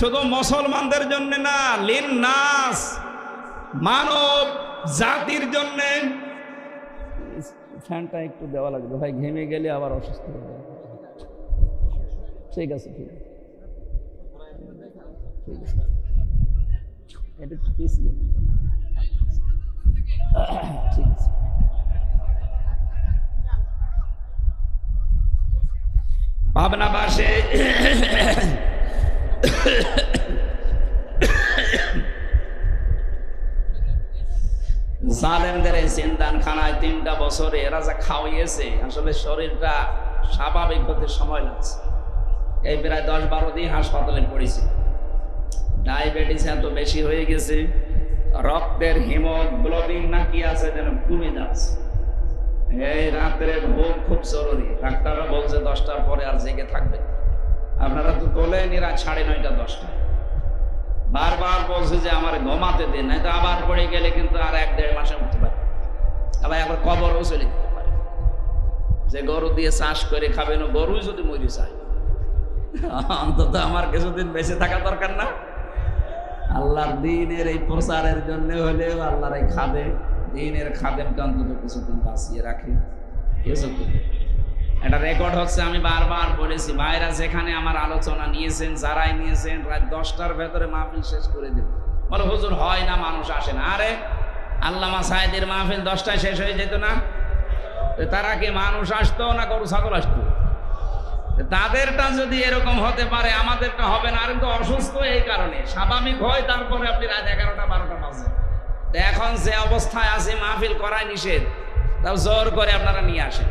শুধু মুসলমানদের জন্য না লিন নাস মানব জাতির জন্য। ফ্যানটা একটু দেওয়া লাগবে, ভাই, ঘেমে গেলে আবার অসুস্থ হয়ে যাবে। ঠিক আছে ঠিক আছে। পাবনা বাসে। এই খানায় তিনটা বছরে এরা যা খাওয়াইয়েছে আসলে শরীরটা স্বাভাবিক হতে সময় লাগছে। এই প্রায় দশ বারো দিন হাসপাতালে পড়েছি। ডায়াবেটিস এত বেশি হয়ে গেছে, রক্তের হিমোগ্লোবিন না কি আছে যেন কমে যাচ্ছে। এই রাত্রে ঘুম খুব জরুরি। ডাক্তাররা বলছে দশটার পরে আর জেগে থাকবে। আপনারা তো তোলেন এরা সাড়ে নয়টা, দশটা। বারবার বলছে যে আমার ঘমাতে দিন নাই তো আবার পড়ে গেলে কিন্তু আর এক দেড় মাসে উঠতে পারে আবার একবার কবরও চলে যেতে পারে। যে গরু দিয়ে চাষ করে খাবেন গরুই যদি মরি চায় অন্তত আমার কিছুদিন বেঁচে থাকা দরকার না। আল্লাহর দিনের এই প্রচারের জন্য হলেও আল্লাহর এই খাদে, দিনের খাদেমকে অন্তত কিছুদিন বাঁচিয়ে রাখে। এটা রেকর্ড হচ্ছে, আমি বারবার বলেছি, ভাইরা যেখানে আমার আলোচনা নিয়েছেন, যারাই নিয়েছেন, রাত দশটার ভেতরে মাহফিল শেষ করে দেব। বলে, হুজুর, হয় না, মানুষ আসে না। আরে, আল্লামা সাহেদের মাহফিল দশটায় শেষ হয়ে যেত না? তারা কি মানুষ আসতো না গরু, ছাগল আসতো? তাদেরটা যদি এরকম হতে পারে, আমাদেরটা হবে না। আর কিন্তু অসুস্থ এই কারণে। স্বাভাবিক হয়, তারপরে আপনি রাত এগারোটা, বারোটা বাজে। এখন যে অবস্থায় আছে, মাহফিল করায় নিষেধ। তাও জোর করে আপনারা নিয়ে আসেন।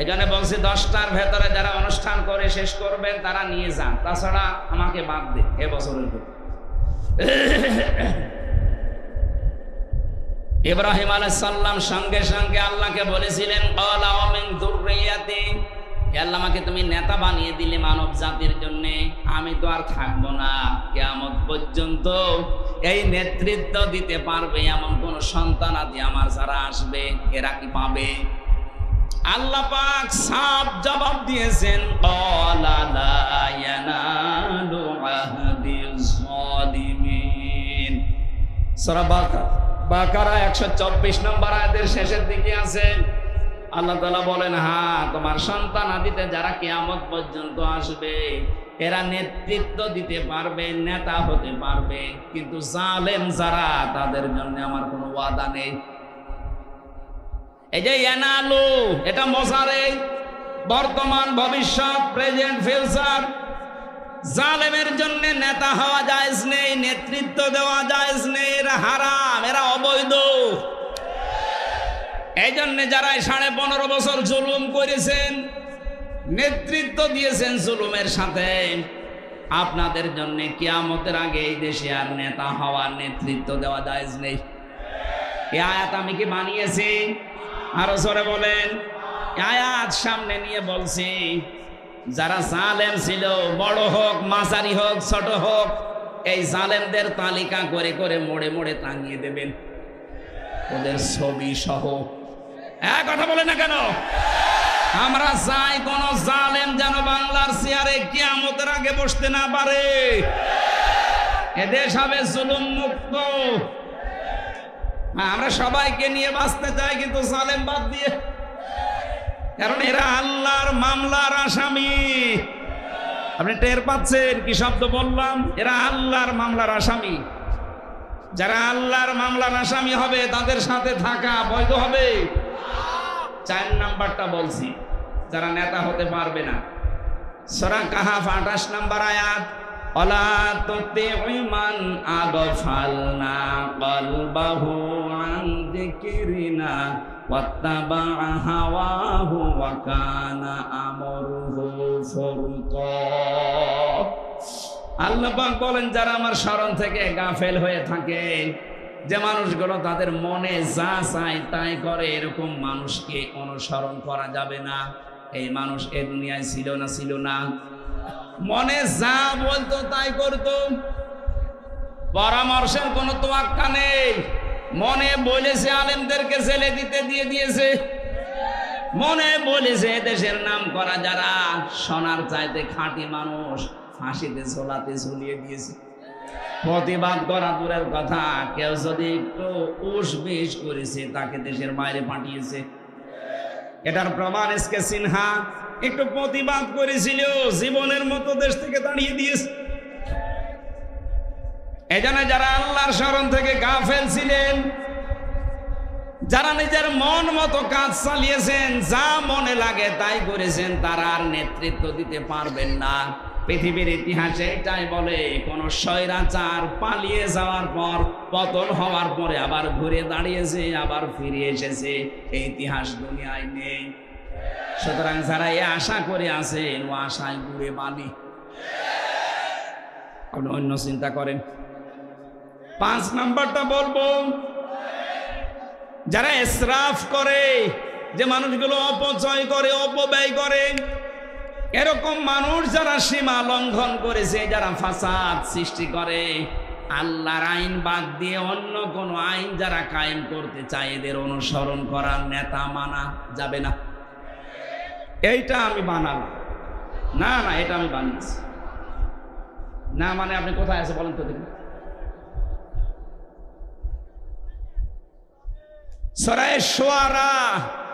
এই জন্য বলছি, দশটার ভেতরে যারা অনুষ্ঠান করে, শেষ করবেন, তারা নিয়ে যান। তাছাড়া আমাকে বাদ দিন, এ বছরের ইব্রাহিম আলাইসাল্লাম সঙ্গে সঙ্গে আল্লাহকে বলেছিলেন আল্লাহ, আমাকে তুমি নেতা বানিয়ে দিলে মানব জাতির জন্য। আমি তো আর থাকব না। কেমন পর্যন্ত এই নেতৃত্ব দিতে পারবে এমন কোন সন্তান আদি আমার যারা আসবে, এরা কি পাবে? আল্লাহ পাক সাপ জবাব দিয়েছেন বাকারা একশো চব্বিশ নম্বর আয়াতের শেষের দিকে আছে। আল্লাহ তালা বলেন হ্যাঁ তোমার সন্তান আদিতে যারা কেয়ামত পর্যন্ত আসবে, এরা নেতৃত্ব দিতে পারবে, নেতা হতে পারবে। কিন্তু জালেম যারা, তাদের জন্য আমার কোনো ওয়াদা নেই। এই যে এনালু, এটা মশারে বর্তমান ভবিষ্যৎ, প্রেজেন্ট ফিউচার। জালেমের জন্য নেতা হওয়া যায় নেই, নেতৃত্ব দেওয়া যায় নেই, এরা হারাম, এরা অবৈধ। এই জন্যে যারা সাড়ে পনেরো বছর জুলুম করেছেন, নেতৃত্ব দিয়েছেন জুলুমের সাথে, আপনাদের জন্য কিয়ামতের আগে এই দেশে আর নেতা হওয়ার নেতৃত্ব দেওয়া যায় নেই। আয়াত আমি কি বানিয়েছি? আরও সরে বলেন। আয়াত সামনে নিয়ে বলছি, যারা জালেম ছিল, বড় হোক, মাঝারি হোক, ছোট হোক, এই জালেমদের তালিকা করে করে মোড়ে মোড়ে টাঙিয়ে দেবেন। ওদের ছবি সহ এক কথা বলে না কেন? আমরা চাই কোন জালেম যেন বাংলার চেয়ারে কিয়ামতের আগে বসতে না পারে। এদেশ হবে জুলুম মুক্ত। হ্যাঁ, আমরা সবাইকে নিয়ে বাঁচতে চাই কিন্তু জালেম বাদ দিয়ে। কারণ এরা আল্লাহর মামলার আসামি। আপনি টের পাচ্ছেন কি শব্দ বললাম? এরা আল্লাহর মামলার আসামি। যারা আল্লাহর মামলার আসামি হবে তাদের সাথে থাকা বৈধ হবে। চার নাম্বারটা বলছি, যারা নেতা হতে পারবে না। সরা কাহাফ আঠাশ নাম্বার আয়াত? অলা কানা বলেন, যারা আমার স্মরণ থেকে গাফেল হয়ে থাকে যে মানুষগুলো তাদের মনে যা চায় তাই করে, এরকম মানুষকে অনুসরণ করা যাবে না। এই মানুষ এ দুনিয়ায় ছিল না ছিল না। মনে যা বলতো তাই করতো। পরামর্শের কোনো তোয়াক্কা নেই। মনে বলেছে আলেমদেরকে জেলে দিতে দিয়ে দিয়েছে। মনে বলেছে দেশের নাম করা যারা, সোনার চাইতে খাঁটি মানুষ, ফাঁসিতে ঝোলাতে ঝুলিয়ে দিয়েছে। প্রতিবাদ করা দূরের কথা। কেউ যদি একটু বিষ করেছে, তাকে দেশের বাইরে পাঠিয়েছে। এটার প্রমাণ সিনহা একটু প্রতিবাদ করেছিল জীবনের মতো দেশ থেকে দাঁড়িয়ে দিয়েছে। যারা আল্লাহর স্মরণ থেকে গা ফেলছিলেন যারা নিজের মন মতো কাজ চালিয়েছেন, যা মনে লাগে তাই করেছেন, তারা আর নেতৃত্ব দিতে পারবেন না। পৃথিবীর ইতিহাসে এটাই বলে, কোন স্বৈরাচার পালিয়ে যাওয়ার পর, পতন হওয়ার পরে আবার ঘুরে দাঁড়িয়েছে, আবার ফিরে এসেছে। এই ইতিহাস দুনিয়ায় নেই। সুতরাং যারা এ আশা করে আছেন, ও আশায় ঘুরে বালি অন্য চিন্তা করেন। পাঁচ নাম্বারটা বলব, যারা এসরাফ করে, যে মানুষগুলো অপচয় করে, অপব্যয় করে এরকম মানুষ যারা সীমা লঙ্ঘন করেছে, যারা ফাসাদ সৃষ্টি করে, আল্লাহর আইন বাদ দিয়ে অন্য কোনো আইন যারা কায়েম করতে চায়, এদের অনুসরণ করার নেতা মানা যাবে না। এইটা আমি বানালাম। না না, এটা আমি বানিয়েছি। না মানে আপনি কোথায় আছে বলেন তো দেখুন সরাই সোয়ারা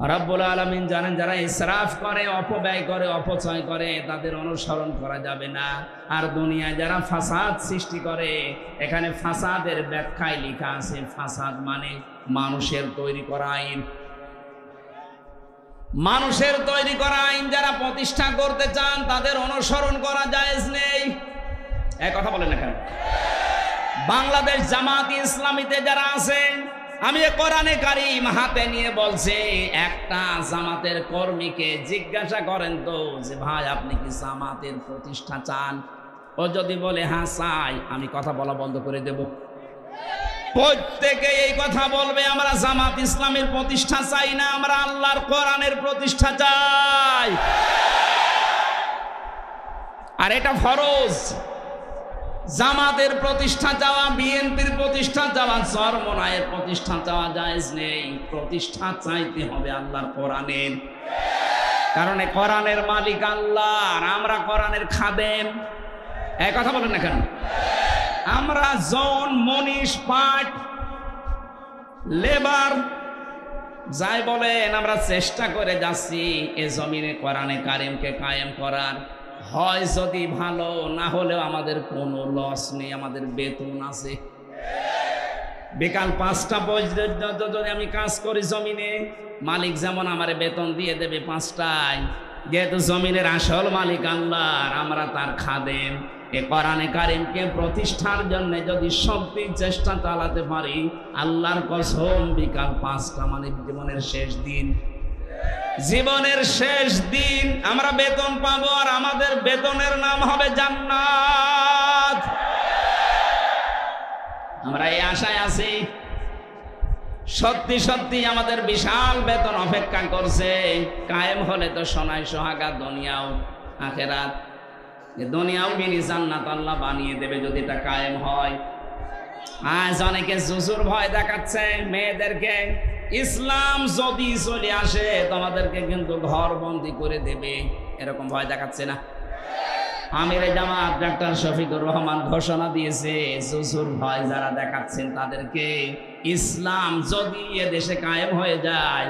রাব্বুল আলমিন জানেন, যারা ইসরাফ করে, অপব্যয় করে, অপচয় করে, তাদের অনুসরণ করা যাবে না। আর দুনিয়ায় যারা ফাসাদ সৃষ্টি করে, এখানে ফাসাদের ব্যাখ্যায় লেখা আছে, ফাসাদ মানে মানুষের তৈরি করা আইন। মানুষের তৈরি করা আইন যারা প্রতিষ্ঠা করতে চান, তাদের অনুসরণ করা যায় নেই। এক কথা বলেন এখানে বাংলাদেশ জামাত ইসলামীতে যারা আছেন আমি কোরআনে কারিম হাতে নিয়ে বলছি, একটা জামাতের কর্মীকে জিজ্ঞাসা করেন তো যে, ভাই, আপনি কি জামাতের প্রতিষ্ঠা চান? ও যদি বলে হ্যাঁ চাই। আমি কথা বলা বন্ধ করে দেব। প্রত্যেকে এই কথা বলবে, আমরা জামাত ইসলামের প্রতিষ্ঠা চাই না, আমরা আল্লাহর কোরআনের প্রতিষ্ঠা চাই। আর এটা ফরজ। জামাতের প্রতিষ্ঠা চাওয়া বিএনপির প্রতিষ্ঠা চাওয়া চরমনায়ের প্রতিষ্ঠা চাওয়া জায়েজ নেই। প্রতিষ্ঠা চাইতে হবে আল্লাহর কোরআনের। কারণ কোরআনের মালিক আল্লাহ, আর আমরা কোরআনের খাদেম। এই কথা বলেন না কেন? আমরা জন, মনীষ, পাট, লেবার, যাই বলেন, আমরা চেষ্টা করে যাচ্ছি এ জমিনে কোরআনে কারিমকে কায়েম করার। হয় যদি ভালো, না হলেও আমাদের কোনো লস নেই, আমাদের বেতন আছে। বিকাল পাঁচটা পর্যন্ত যদি আমি কাজ করি জমিনে, মালিক যেমন আমার বেতন দিয়ে দেবে পাঁচটায়, যেহেতু জমিনের আসল মালিক আল্লাহ আমরা তার খাদেম। এ কোরআনে কারিমকে প্রতিষ্ঠার জন্য যদি শক্তি চেষ্টা চালাতে পারি, আল্লাহর কসম, বিকাল পাঁচটা মানে জীবনের শেষ দিন। জীবনের শেষ দিন আমরা বেতন পাবো আর আমাদের বেতনের নাম হবে জান্নাত। আমরা এই আশায় আছি, সত্যি সত্যি আমাদের বিশাল বেতন অপেক্ষা করছে। কায়েম হলে তো সোনাই সোহাগা, দুনিয়াও আখেরাত। দুনিয়াও মিনি জান্নাত আল্লাহ বানিয়ে দেবে যদি এটা কায়েম হয়। আজ অনেকে জুজুর ভয় দেখাচ্ছে, মেয়েদেরকে ইসলাম যদি চলে আসে তোমাদেরকে কিন্তু ঘর বন্দি করে দেবে। এরকম ভয় দেখাচ্ছে না? আমির জামাত, ডাক্তার শফিকুর রহমান ঘোষণা দিয়েছে জুজুর ভয় যারা দেখাচ্ছেন তাদেরকে। ইসলাম যদি এ দেশে কায়েম হয়ে যায়,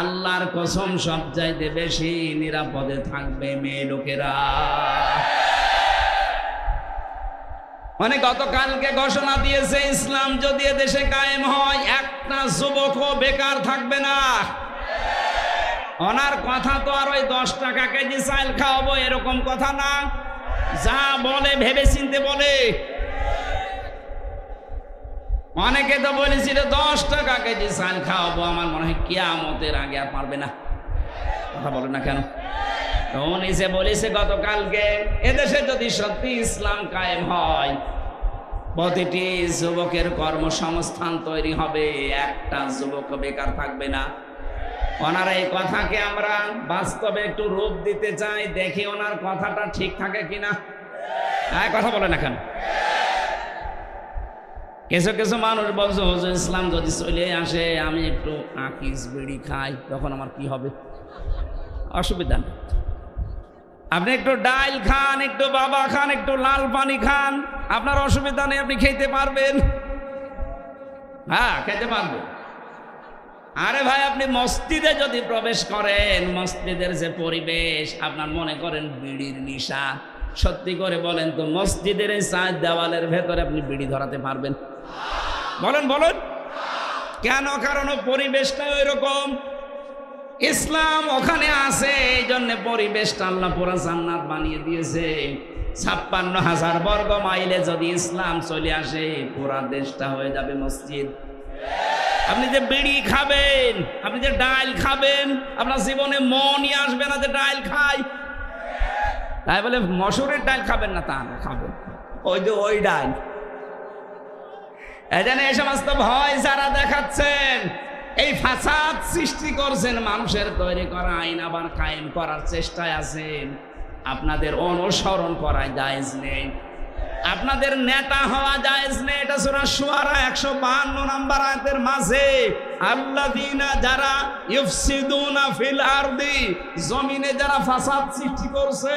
আল্লাহর কসম সব চাইতে বেশি নিরাপদে থাকবে মেয়ে লোকেরা। মানে গতকালকে ঘোষণা দিয়েছে, ইসলাম যদি দেশে কায়েম হয়, একটা যুবকও বেকার থাকবে না। ওনার কথা তো আর ওই দশ টাকা কেজি চাল খাওয়াবো এরকম কথা না। যা বলে ভেবে চিনতে বলে। অনেকে তো বলেছিল, দশ টাকা কেজি চাল খাওয়াবো। আমার মনে হয় কিয়ামতের আগে আর পারবে না। কথা বলে না কেন? উনি যে বলেছে, গতকালকে এদেশে যদি সত্যি ইসলাম কায়েম হয়, প্রতিটি যুবকের কর্মসংস্থান তৈরি হবে, একটা যুবক বেকার থাকবে না। ওনার এই কথাকে আমরা বাস্তবে একটু রূপ দিতে চাই, দেখি ওনার কথাটা ঠিক থাকে কিনা। হ্যাঁ কথা বলে না কেন? কিছু কিছু মানুষ বলছে, হুজুর, ইসলাম যদি চলে আসে, আমি একটু আকিস বিড়ি খাই, তখন আমার কি হবে? অসুবিধা নেই। আপনি একটু ডাইল খান, একটু বাবা খান, একটু লাল পানি খান। আপনার অসুবিধা নেই, আপনি খেতে পারবেন। হ্যাঁ খেতে পারবেন আরে ভাই, আপনি মসজিদে যদি প্রবেশ করেন, মসজিদের যে পরিবেশ, আপনার মনে করেন বিড়ির নিশা। সত্যি করে বলেন তো, মসজিদের এই চার দেওয়ালের ভেতরে আপনি বিড়ি ধরাতে পারবেন। বলেন বলেন। কেন? কারণ পরিবেশটা ওই রকম ইসলাম ওখানে আছে এই জন্য পরিবেশটা আল্লাহ পুরা জান্নাত বানিয়ে দিয়েছে। ছাপ্পান্ন হাজার বর্গ মাইলে যদি ইসলাম চলে আসে, পুরা দেশটা হয়ে যাবে মসজিদ। আপনি যে বিড়ি খাবেন, আপনি যে ডাল খাবেন, আপনার জীবনে মনই আসবে না যে ডাল খাই। তাই বলে মসুরের ডাল খাবেন না, তা খাবেন। ওই যে ওই ডাল। এজন্য এই সমস্ত ভয় যারা দেখাচ্ছেন এই ফাসাদ সৃষ্টি করছেন মানুষের তৈরি করা, আইন আবার কায়েম করার চেষ্টায় আছেন। আপনাদের অনুসরণ করা জায়েজ নেই। আপনাদের নেতা হওয়া জায়েজ নেই। এটা সুরা সুয়ারা একশো বাহান্ন নাম্বার আয়াতের মাঝে আল্লাদিনা যারা ইফসিদুনা ফিল আরদি, জমিনে যারা ফাসাদ সৃষ্টি করছে,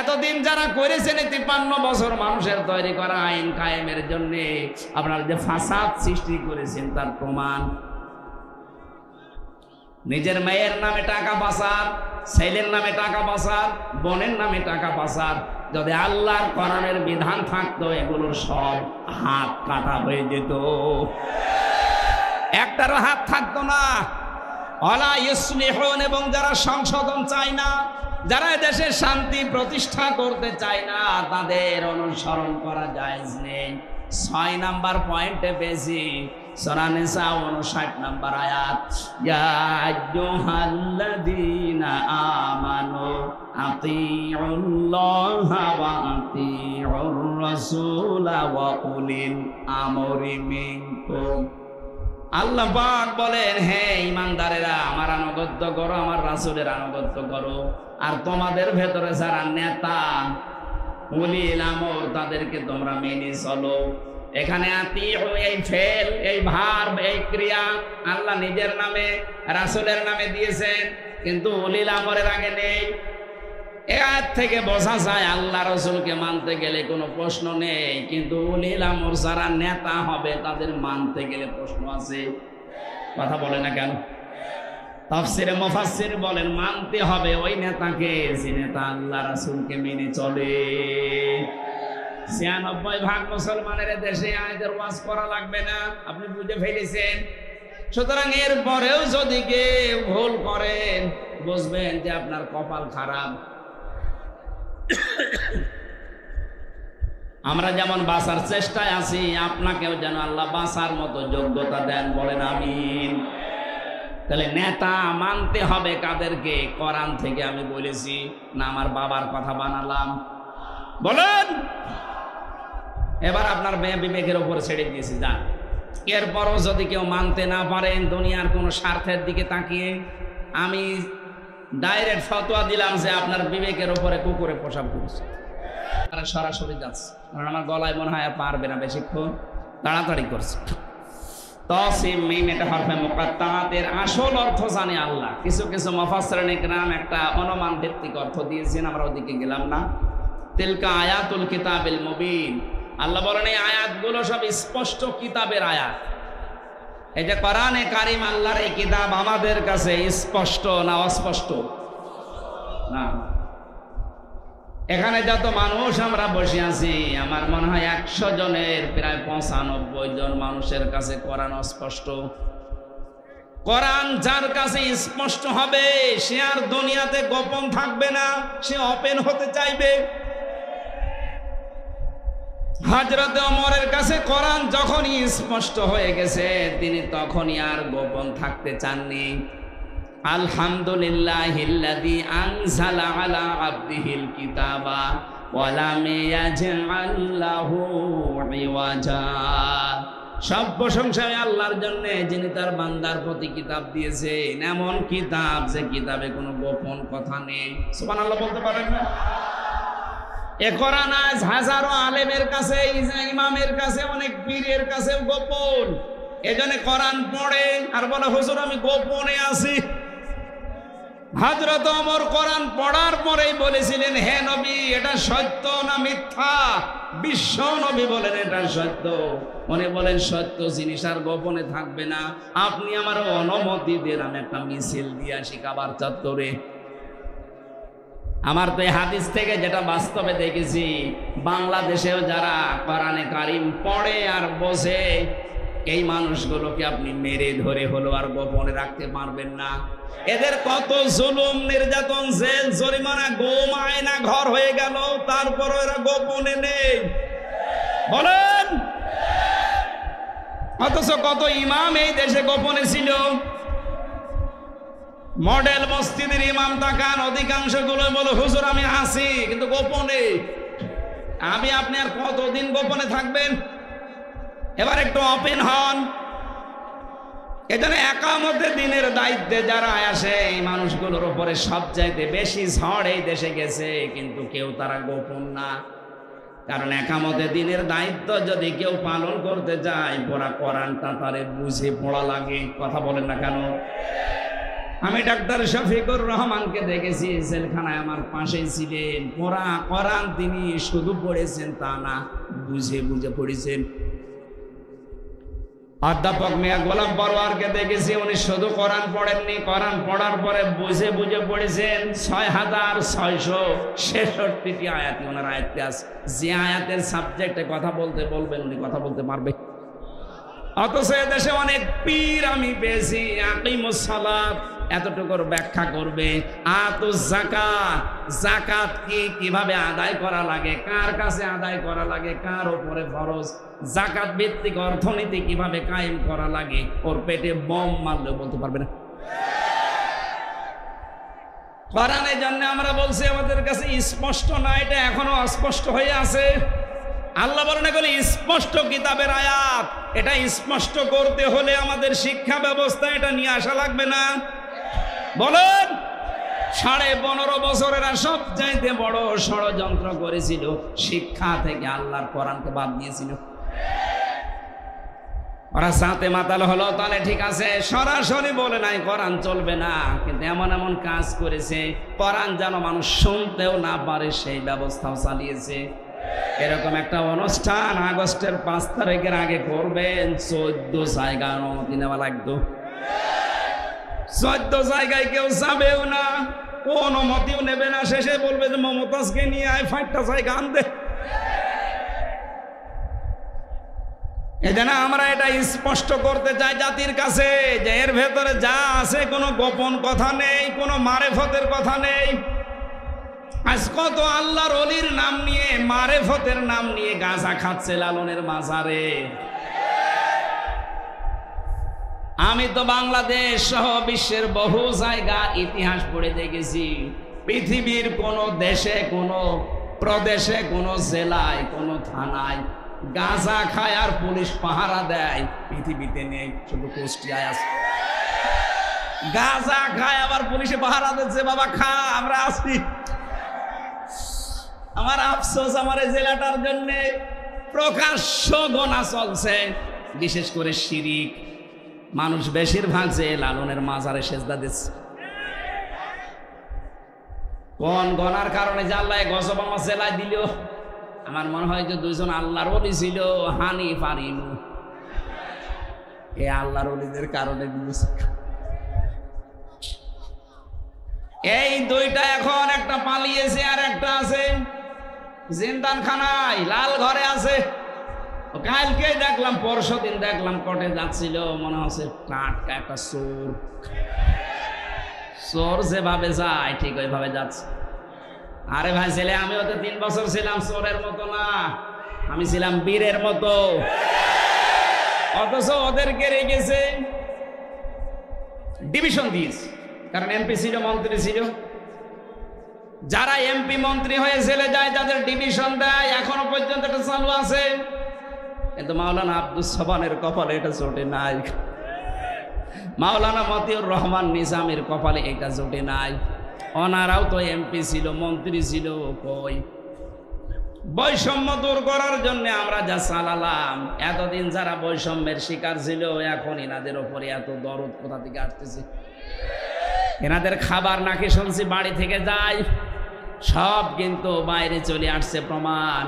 এতদিন যারা করেছেন তিপ্পান্ন বছর মানুষের তৈরি করা আইন কায়েমের জন্য, আপনারা যে ফাসাদ সৃষ্টি করেছেন তার প্রমাণ নিজের মেয়ের নামে টাকা পাচার, ছেলের নামে টাকা পাচার, বোনের নামে টাকা পাচার। যদি আল্লাহর করণের বিধান থাকতো, এগুলোর সব হাত কাটা হয়ে যেত। একটারও হাত থাকতো না। অলা ইসলিহন এবং যারা সংশোধন চায় না, যারা দেশের শান্তি প্রতিষ্ঠা করতে চায় না, তাদের অনুসরণ করা যায় নেই। ছয় নাম্বার পয়েন্টে আমানু আমরি আল্লাহ বলেন, হে ইমানদারেরা আমার আনুগত্য করো, আমার রাসূলের আনুগত্য করো। আর তোমাদের ভেতরে যারা নেতা, উলিল আমর, তাদেরকে তোমরা মেনে চলো। এখানে এই ফেল এই ভার, এই ক্রিয়া। আল্লাহ নিজের নামে, রাসুলের নামে দিয়েছেন, কিন্তু উলিল আমরের আগে নেই। এর থেকে বোঝা যায়, আল্লাহ রসুলকে মানতে গেলে কোনো প্রশ্ন নেই, কিন্তু উলিলামর যারা নেতা হবে, তাদের মানতে গেলে প্রশ্ন আছে। কথা বলে না কেন? তাফসিরে মুফাসসির বলেন, মানতে হবে ওই নেতাকে, যে নেতা আল্লাহ রাসূলকে মেনে চলে। ছিয়ানব্বই ভাগ মুসলমানের দেশে আয়াতের ওয়াজ করা লাগবে না। আপনি বুঝে ফেলেছেন? সুতরাং এর পরেও যদি কেউ ভুল করেন, বুঝবেন যে আপনার কপাল খারাপ। আমরা যেমন বাঁচার চেষ্টায় আছি, আপনাকেও যেন আল্লাহ বাঁচার মতো যোগ্যতা দেন, বলেন আমিন। তাহলে নেতা মানতে হবে কাদেরকে? কোরআন থেকে আমি বলেছি, না আমার বাবার কথা বানালাম। বলেন! এবার আপনার মেয়ে বিবেকের উপর ছেড়ে দিয়েছি, যান। এরপরও যদি কেউ মানতে না পারেন, দুনিয়ার কোনো স্বার্থের দিকে তাকিয়ে, আমি ডাইরেক্ট ফতোয়া দিলাম যে আপনার বিবেকের উপরে কুকুরে পোশাক করেছে। তারা সরাসরি যাচ্ছে। কারণ আমার গলায় মনে হয় পারবে না বেশিক্ষণ। তাড়াতাড়ি করছে। আসল অর্থ জানে আল্লাহ। কিছু কিছু মফাসরিন ইকরাম একটা অনুমান ভিত্তিক অর্থ দিয়েছেন, আমরা ওদিকে গেলাম না। তিলকা আয়াতুল কিতাবিল মুবিন। আল্লাহ বলেন এই আয়াতগুলো সব স্পষ্ট কিতাবের আয়াত। এই যে কোরআনে কারিম আল্লাহর এই কিতাব আমাদের কাছে স্পষ্ট না অস্পষ্ট? না। এখানে যত মানুষ আমরা বসে আছি, আমার মনে হয় একশো জনের প্রায় পঁচানব্বই জন মানুষের কাছে কোরআন অস্পষ্ট। কোরআন যার কাছে স্পষ্ট হবে, সে আর দুনিয়াতে গোপন থাকবে না, সে ওপেন হতে চাইবে। হাজরতে অমরের কাছে কোরআন যখনই স্পষ্ট হয়ে গেছে, তিনি তখনই আর গোপন থাকতে চাননি। আলহামদুলিল্লাহিল্লাযী আনজালা আলা আবদিহিল কিতাবা ওয়া লাম ইয়াজআল সব প্রশংসা আল্লাহর জন্য যিনি তার বান্দার প্রতি কিতাব দিয়েছেন, এমন কিতাব যে কিতাবে কোনো গোপন কথা নেই। সুবহানাল্লাহ বলতে পারেন না? এ কোরআন আজ হাজারো আলেমের কাছে ইমামের কাছে, অনেক পীরের কাছে গোপন। এজন্য কোরআন পড়ে আর বলে, হুজুর, আমি গোপনে আছি। হাজরত অমর কোরআন পড়ার পরেই বলেছিলেন, হে নবী, এটা সত্য না মিথ্যা? বিশ্ব নবী বলেন, এটা সত্য। উনি বলেন, সত্য জিনিস আর গোপনে থাকবে না। আপনি আমার অনুমতি দেন, আমি একটা মিছিল দিয়ে আসি কাবার চত্বরে। আমার তো এই হাদিস থেকে যেটা বাস্তবে দেখেছি, বাংলাদেশেও যারা কোরআনে কারিম পড়ে আর বসে এই মানুষগুলোকে আপনি মেরে ধরে হলো আর গোপনে রাখতে পারবেন না। এদের কত জুলুম, নির্যাতন, জেল, জরিমানা, গোম, আয়না, ঘর হয়ে গেল তারপর এরা গোপনে নেই। বলেন? অথচ কত ইমাম এই দেশে গোপনে ছিল? মডেল মসজিদের ইমাম তাকান অধিকাংশগুলো বলো, হুজুর, আমি আসি কিন্তু গোপনে। আমি, আপনি আর কতদিন গোপনে থাকবেন? এবার একটু ওপেন হন। এখানে একামতে দিনের দায়িত্বে যারা আসে, এই মানুষগুলোর উপরে সবচাইতে বেশি ঝড় এই দেশে গেছে, কিন্তু কেউ তারা গোপন না। কারণ একামতে দিনের দায়িত্ব যদি কেউ পালন করতে যায় পড়া কোরআনটা তারে বুঝে পড়া লাগে। কথা বলেন না কেন? আমি ডাক্তার শফিকুর রহমানকে দেখেছি, জেলখানায় আমার পাশে ছিলেন। পড়া কোরআন তিনি শুধু পড়েছেন তা না, বুঝে বুঝে পড়েছেন। অধ্যাপক মিয়া গোলাম বরোয়ারকে দেখেছি, উনি শুধু কোরআন পড়েননি। কোরআন পড়ার পরে বুঝে বুঝে পড়েছেন, ছয় হাজার ছয়শো ছেষট্টিটি আয়াতি ওনার আয়াতটি আছে। যে আয়াতের সাবজেক্টে কথা বলতে বলবেন, উনি কথা বলতে পারবে। অথচ এদেশে অনেক পীর আমি পেয়েছি আকিমুসালাত এতটুকুর ব্যাখ্যা করবে। আতু জাকাত জাকাত কি, কীভাবে আদায় করা লাগে, কার কাছে আদায় করা লাগে, কার উপরে ফরজ জাকাত ভিত্তিক অর্থনীতি কীভাবে কায়েম করা লাগে, ওর পেটে বম মারলেও বলতে পারবে না। কোরআনের জন্য আমরা বলছি, আমাদের কাছে স্পষ্ট না, এটা এখনও অস্পষ্ট হয়ে আছে। আল্লাহ বলেন, এগুলো স্পষ্ট কিতাবের আয়াত। এটা স্পষ্ট করতে হলে আমাদের শিক্ষা ব্যবস্থা এটা নিয়ে আসা লাগবে না। বলেন, সাড়ে পনেরো বছরেরা সব চাইতে বড় ষড়যন্ত্র করেছিল শিক্ষা থেকে আল্লাহর কোরআনকে বাদ দিয়েছিল। ওরা সাথে মাতাল হলো, তাহলে ঠিক আছে, সরাসরি বলে নাই, কোরআন চলবে না, কিন্তু এমন এমন কাজ করেছে, কোরআন যেন মানুষ শুনতেও না পারে, সেই ব্যবস্থাও চালিয়েছে। এরকম একটা অনুষ্ঠান আগস্টের পাঁচ তারিখের আগে করবেন, চোদ্দ জায়গা অনুমতি নেওয়া লাগতো। চোদ্দ জায়গায় কেউ যাবেও না। অনুমতিও নেবে না। শেষে বলবে যে, মমতাজকে নিয়ে আয়, ফাইটটা জায়গা আনতে। এজন্য আমরা এটা স্পষ্ট করতে চাই জাতির কাছে যে, এর ভেতরে যা আছে, কোনো গোপন কথা নেই, কোনো মারেফতের কথা নেই। আজ কত আল্লাহর অলির নাম নিয়ে, মারেফতের নাম নিয়ে গাঁজা খাচ্ছে লালনের মাজারে। আমি তো বাংলাদেশ সহ বিশ্বের বহু জায়গা ইতিহাস পড়ে দেখেছি। পৃথিবীর কোন দেশে, কোন প্রদেশে, কোন জেলায়, কোন থানায় গাঁজা খায় আর পুলিশ পাহারা দেয়, পৃথিবীতে নেই, শুধু কুষ্টিয়ায় আছে। গাঁজা খায় আবার পুলিশে পাহারা দিচ্ছে, বাবা, খা, আমরা আসি আমার আফসোস, আমার এই জেলাটার জন্য প্রকাশ্য গোনা চলছে, বিশেষ করে শিরিক। মানুষ বেশিরভাগ যে লালনের মাজারে সেজদা দিচ্ছে। কোন গনার কারণে যে গজব আমার জেলায় দিল? আমার মনে হয় যে দুইজন আল্লাহর অলি ছিল হানি পারিনু এ আল্লাহর অলিদের কারণে দিয়েছে। এই দুইটা এখন একটা পালিয়েছে আর একটা আছে জিন্দান খানায় লাল ঘরে আছে। কালকে দেখলাম, পরশু দিন দেখলাম কটে যাচ্ছিল, মনে হচ্ছে টাটকা একটা চোর। চোর যেভাবে যায়, ঠিক ওইভাবে যাচ্ছে। আরে ভাই ছেলে আমি তো তিন বছর ছিলাম চোরের মতো না, আমি ছিলাম বীরের মতো। অথচ ওদেরকে রেখেছে ডিভিশন দিয়েছে। কারণ এমপি ছিল, মন্ত্রী ছিল। যারা এমপি মন্ত্রী হয়ে জেলে যায়, যাদের ডিভিশন দেয়, এখনও পর্যন্ত এটা চালু আছে। কিন্তু মাওলানা আব্দুল সবানের কপালে এটা জোটে নাই। মাওলানা মতিউর রহমান নিজামের কপালে এটা জোটে নাই। ওনারাও তো এমপি ছিল, মন্ত্রী ছিল কই? বৈষম্য দূর করার জন্য আমরা যা চালালাম, এতদিন যারা বৈষম্যের শিকার ছিল, এখন এনাদের ওপরে এত দরদ কোথা থেকে আসতেছে? এনাদের খাবার নাকি শুনছি বাড়ি থেকে যায়, সব কিন্তু বাইরে চলে আসছে প্রমাণ।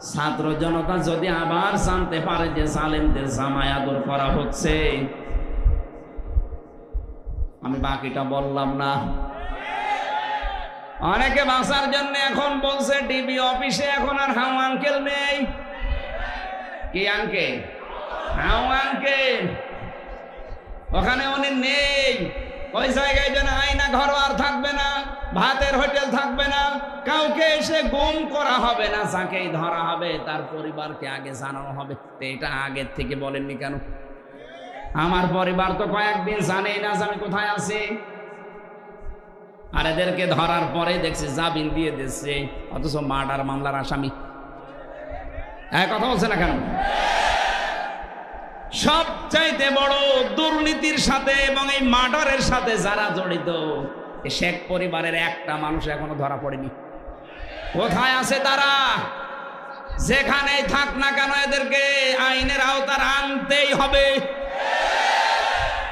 ছাত্র জনতা যদি আবার জানতে পারে যে জালেমদের জামায় আদর করা হচ্ছে, আমি বাকিটা বললাম না। অনেকে বাঁচার জন্য এখন বলছে, ডিবি অফিসে এখন আর হাউ আঙ্কেল নেই। কি আঙ্কেল? How uncle? ওখানে উনি নেই। ওই জায়গায় যেন আয়না ঘর আর থাকবে না, ভাতের হোটেল থাকবে না, কাউকে এসে গুম করা হবে না, যাকেই ধরা হবে, তার পরিবারকে আগে জানানো হবে। এটা আগের থেকে বলেননি কেন? আমার পরিবার তো কয়েকদিন জানেই না যে আমি কোথায় আছি। আর এদেরকে ধরার পরে দেখছে জামিন দিয়ে দিচ্ছে, অথচ মার্ডার মামলার আসামি। হ্যাঁ কথা বলছে না কেন? সবচাইতে বড় দুর্নীতির সাথে এবং এই মার্ডারের সাথে যারা জড়িত শেখ পরিবারের একটা মানুষ এখনও ধরা পড়েনি। কোথায় আছে তারা? যেখানে থাক না কেন এদেরকে আইনের আওতার আনতেই হবে।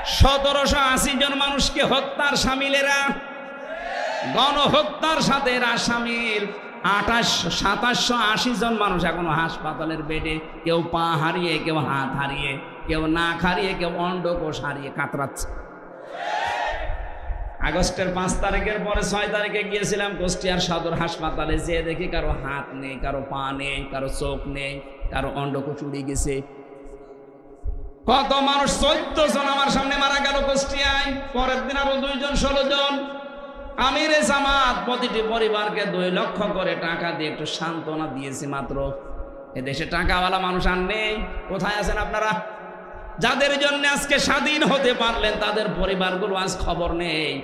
সতেরোশো আশি জন মানুষকে হত্যার সামিলেরা, গণহত্যার সাথে এরা সামিল। আঠাশ, সাতাশশো আশি জন মানুষ এখনও হাসপাতালের বেডে। কেউ পা হারিয়ে, কেউ হাত হারিয়ে, কেউ নাক হারিয়ে, কেউ অন্ডকোষ হারিয়ে কাতরাচ্ছে। আগস্টের পাঁচ তারিখের পরে ছয় তারিখে গিয়েছিলাম কুষ্টিয়ার সদর হাসপাতালে। যেয়ে দেখি কারও হাত নেই, কারও পা নেই, কারও চোখ নেই, কারও অন্ডকোষ উড়ে গেছে। কত মানুষ চোদ্দ জন আমার সামনে মারা গেল কুষ্টিয়ায়। পরের দিন আরও দুইজন, ষোলো জন। আমিরে জামাত প্রতিটি পরিবারকে দুই লক্ষ করে টাকা দিয়ে একটু সান্ত্বনা দিয়েছি মাত্র। এদেশে টাকাওয়ালা মানুষ আর নেই। কোথায় আছেন আপনারা? যাদের জন্য আজকে স্বাধীন হতে পারলেন, তাদের পরিবারগুলো আজ খবর নেই।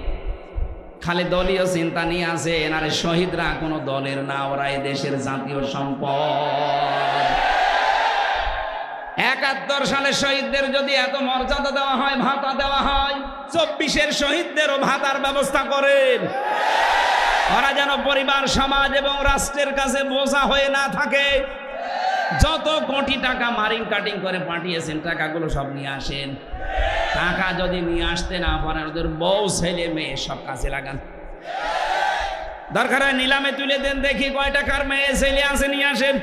খালি দলীয় চিন্তা নিয়ে আছে এনারে শহীদরা কোনো দলের না, ওরা দেশের জাতীয় সম্পদ। একাত্তর সালে শহীদদের যদি এত মর্যাদা দেওয়া হয়, ভাতা দেওয়া হয়, চব্বিশের শহীদদেরও ভাতার ব্যবস্থা করেন। ওরা যেন পরিবার, সমাজ এবং রাষ্ট্রের কাছে বোঝা হয়ে না থাকে। যত কোটি টাকা মারিং কাটিং করে পাঠিয়েছেন, টাকাগুলো সব নিয়ে আসেন। টাকা যদি নিয়ে আসতে না পারেন, ওদের বউ, ছেলে, মেয়ে সব কাজে লাগান। দরকার হয় নিলামে তুলে দেন, দেখি কয় টাকার মেয়ে, ছেলে আছে, নিয়ে আসেন।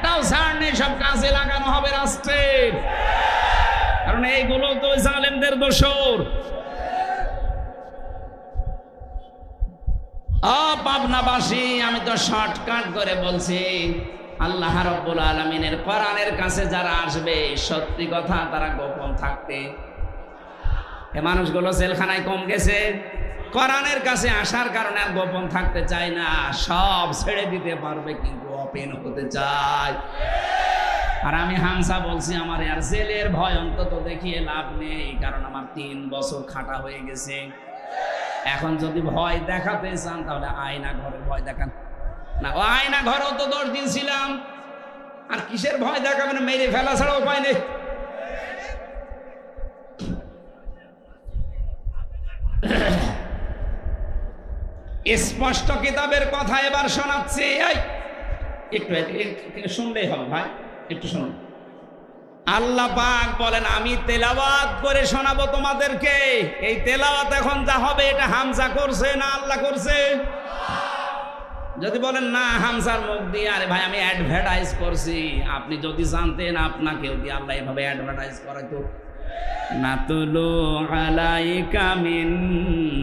একটাও ছাড় নেই, সব কাজে লাগানো হবে রাষ্ট্রের কারণ এইগুলো তো জালেমদের দোষর। আমি তো শর্টকাট করে বলছি, আল্লাহ রব্বুল আলমিনের কোরআনের কাছে যারা আসবে, সত্যি কথা তারা গোপন থাকতে এ মানুষগুলো জেলখানায় কম গেছে। কোরআনের কাছে আসার কারণে গোপন থাকতে চায় না। সব ছেড়ে দিতে পারবে কিন্তু ওপেন হতে চায়। আর আমি হামসা বলছি, আমার আর জেলের ভয় অন্তত দেখিয়ে লাভ নেই, কারণ আমার তিন বছর খাটা হয়ে গেছে। এখন যদি ভয় দেখাতে চান, তাহলে আয়না ঘরে ভয় দেখান। না, ও আয়না ঘরেও তো দশ দিন ছিলাম। আর কিসের ভয় দেখাবেন? মেরে ফেলা ছাড়া উপায় নেই। স্পষ্ট কিতাবের কথা এবার শোনাচ্ছি। একটু শুনলেই হবে ভাই, একটু শুনুন। আল্লাহ পাক বলেন, আমি তেলাওয়াত করে শোনাবো তোমাদেরকে। এই তেলাওয়াত এখন যা হবে, এটা হামজা করছে না আল্লাহ করছে? যদি বলেন, না হামসার মুখ দিয়ে, আরে ভাই, আমি অ্যাডভার্টাইজ করছি। আপনি যদি জানতেন, আপনাকেও দিয়ে আল্লাহ এভাবে অ্যাডভার্টাইজ করাইতো। নাতুলু আলাইকা মিন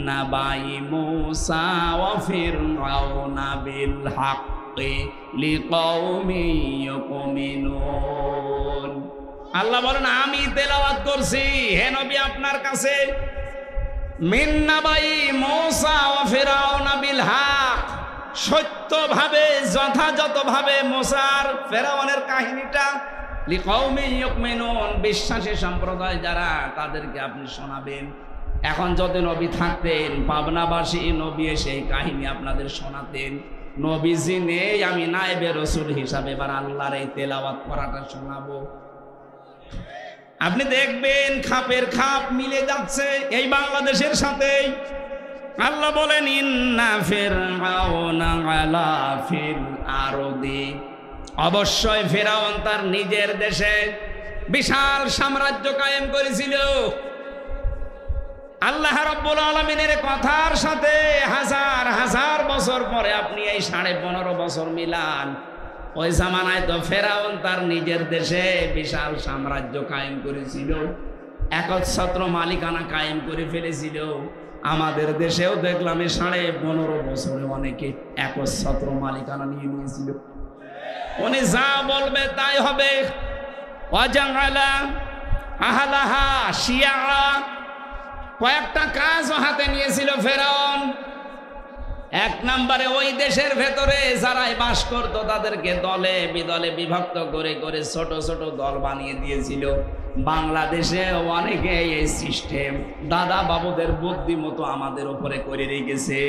নাবাই মুসা ওয়া ফিরআউনা বিল হাক্কি আল্লাহ বলেন, আমি তেলাওয়াত করছি, হে নবী আপনার কাছে। মিন নাবাই মুসা ওয়া ফিরআউনা বিল হক সত্যভাবে, যথাযথভাবে মোসার ফেরাওয়ানের কাহিনীটা বিশ্বাসী সম্প্রদায় যারা, তাদেরকে আপনি শোনাবেন। এখন যদি নবী থাকতেন, পাবনাবাসী নবী এসে এই কাহিনী আপনাদের শোনাতেন। নবীজি নেই, আমি নায়েবে রসুল হিসাবে এবার আল্লাহর এই তেলাওয়াত করাটা শোনাবো। আপনি দেখবেন খাপের খাপ মিলে যাচ্ছে এই বাংলাদেশের সাথেই। আল্লাহ বলেন, ইন্না আলা ফিল আরদি। অবশ্যই ফেরাউন তার নিজের দেশে বিশাল সাম্রাজ্য কায়েম করেছিল। আল্লাহ রব্বুল আলমিনের কথার সাথে হাজার হাজার বছর পরে আপনি এই সাড়ে পনেরো বছর মিলান। ওই জামানায় তো ফেরাউন তার নিজের দেশে বিশাল সাম্রাজ্য কায়েম করেছিল। একচ্ছত্র মালিকানা কায়েম করে ফেলেছিল। আমাদের দেশেও দেখলাম সাড়ে পনেরো বছরে অনেকে একচ্ছত্র মালিকানা নিয়ে নিয়েছিল। উনি যা বলবে তাই হবে। আহালাহা শিয়া। কয়েকটা কাজ হাতে নিয়েছিল ফেরাউন। এক নম্বরে ওই দেশের ভেতরে যারাই বাস করত, তাদেরকে দলে বিদলে বিভক্ত করে করে ছোট ছোট দল বানিয়ে দিয়েছিল। বাংলাদেশে অনেকে এই সিস্টেম দাদা বাবুদের বুদ্ধি মতো আমাদের উপরে করে রেখেছে।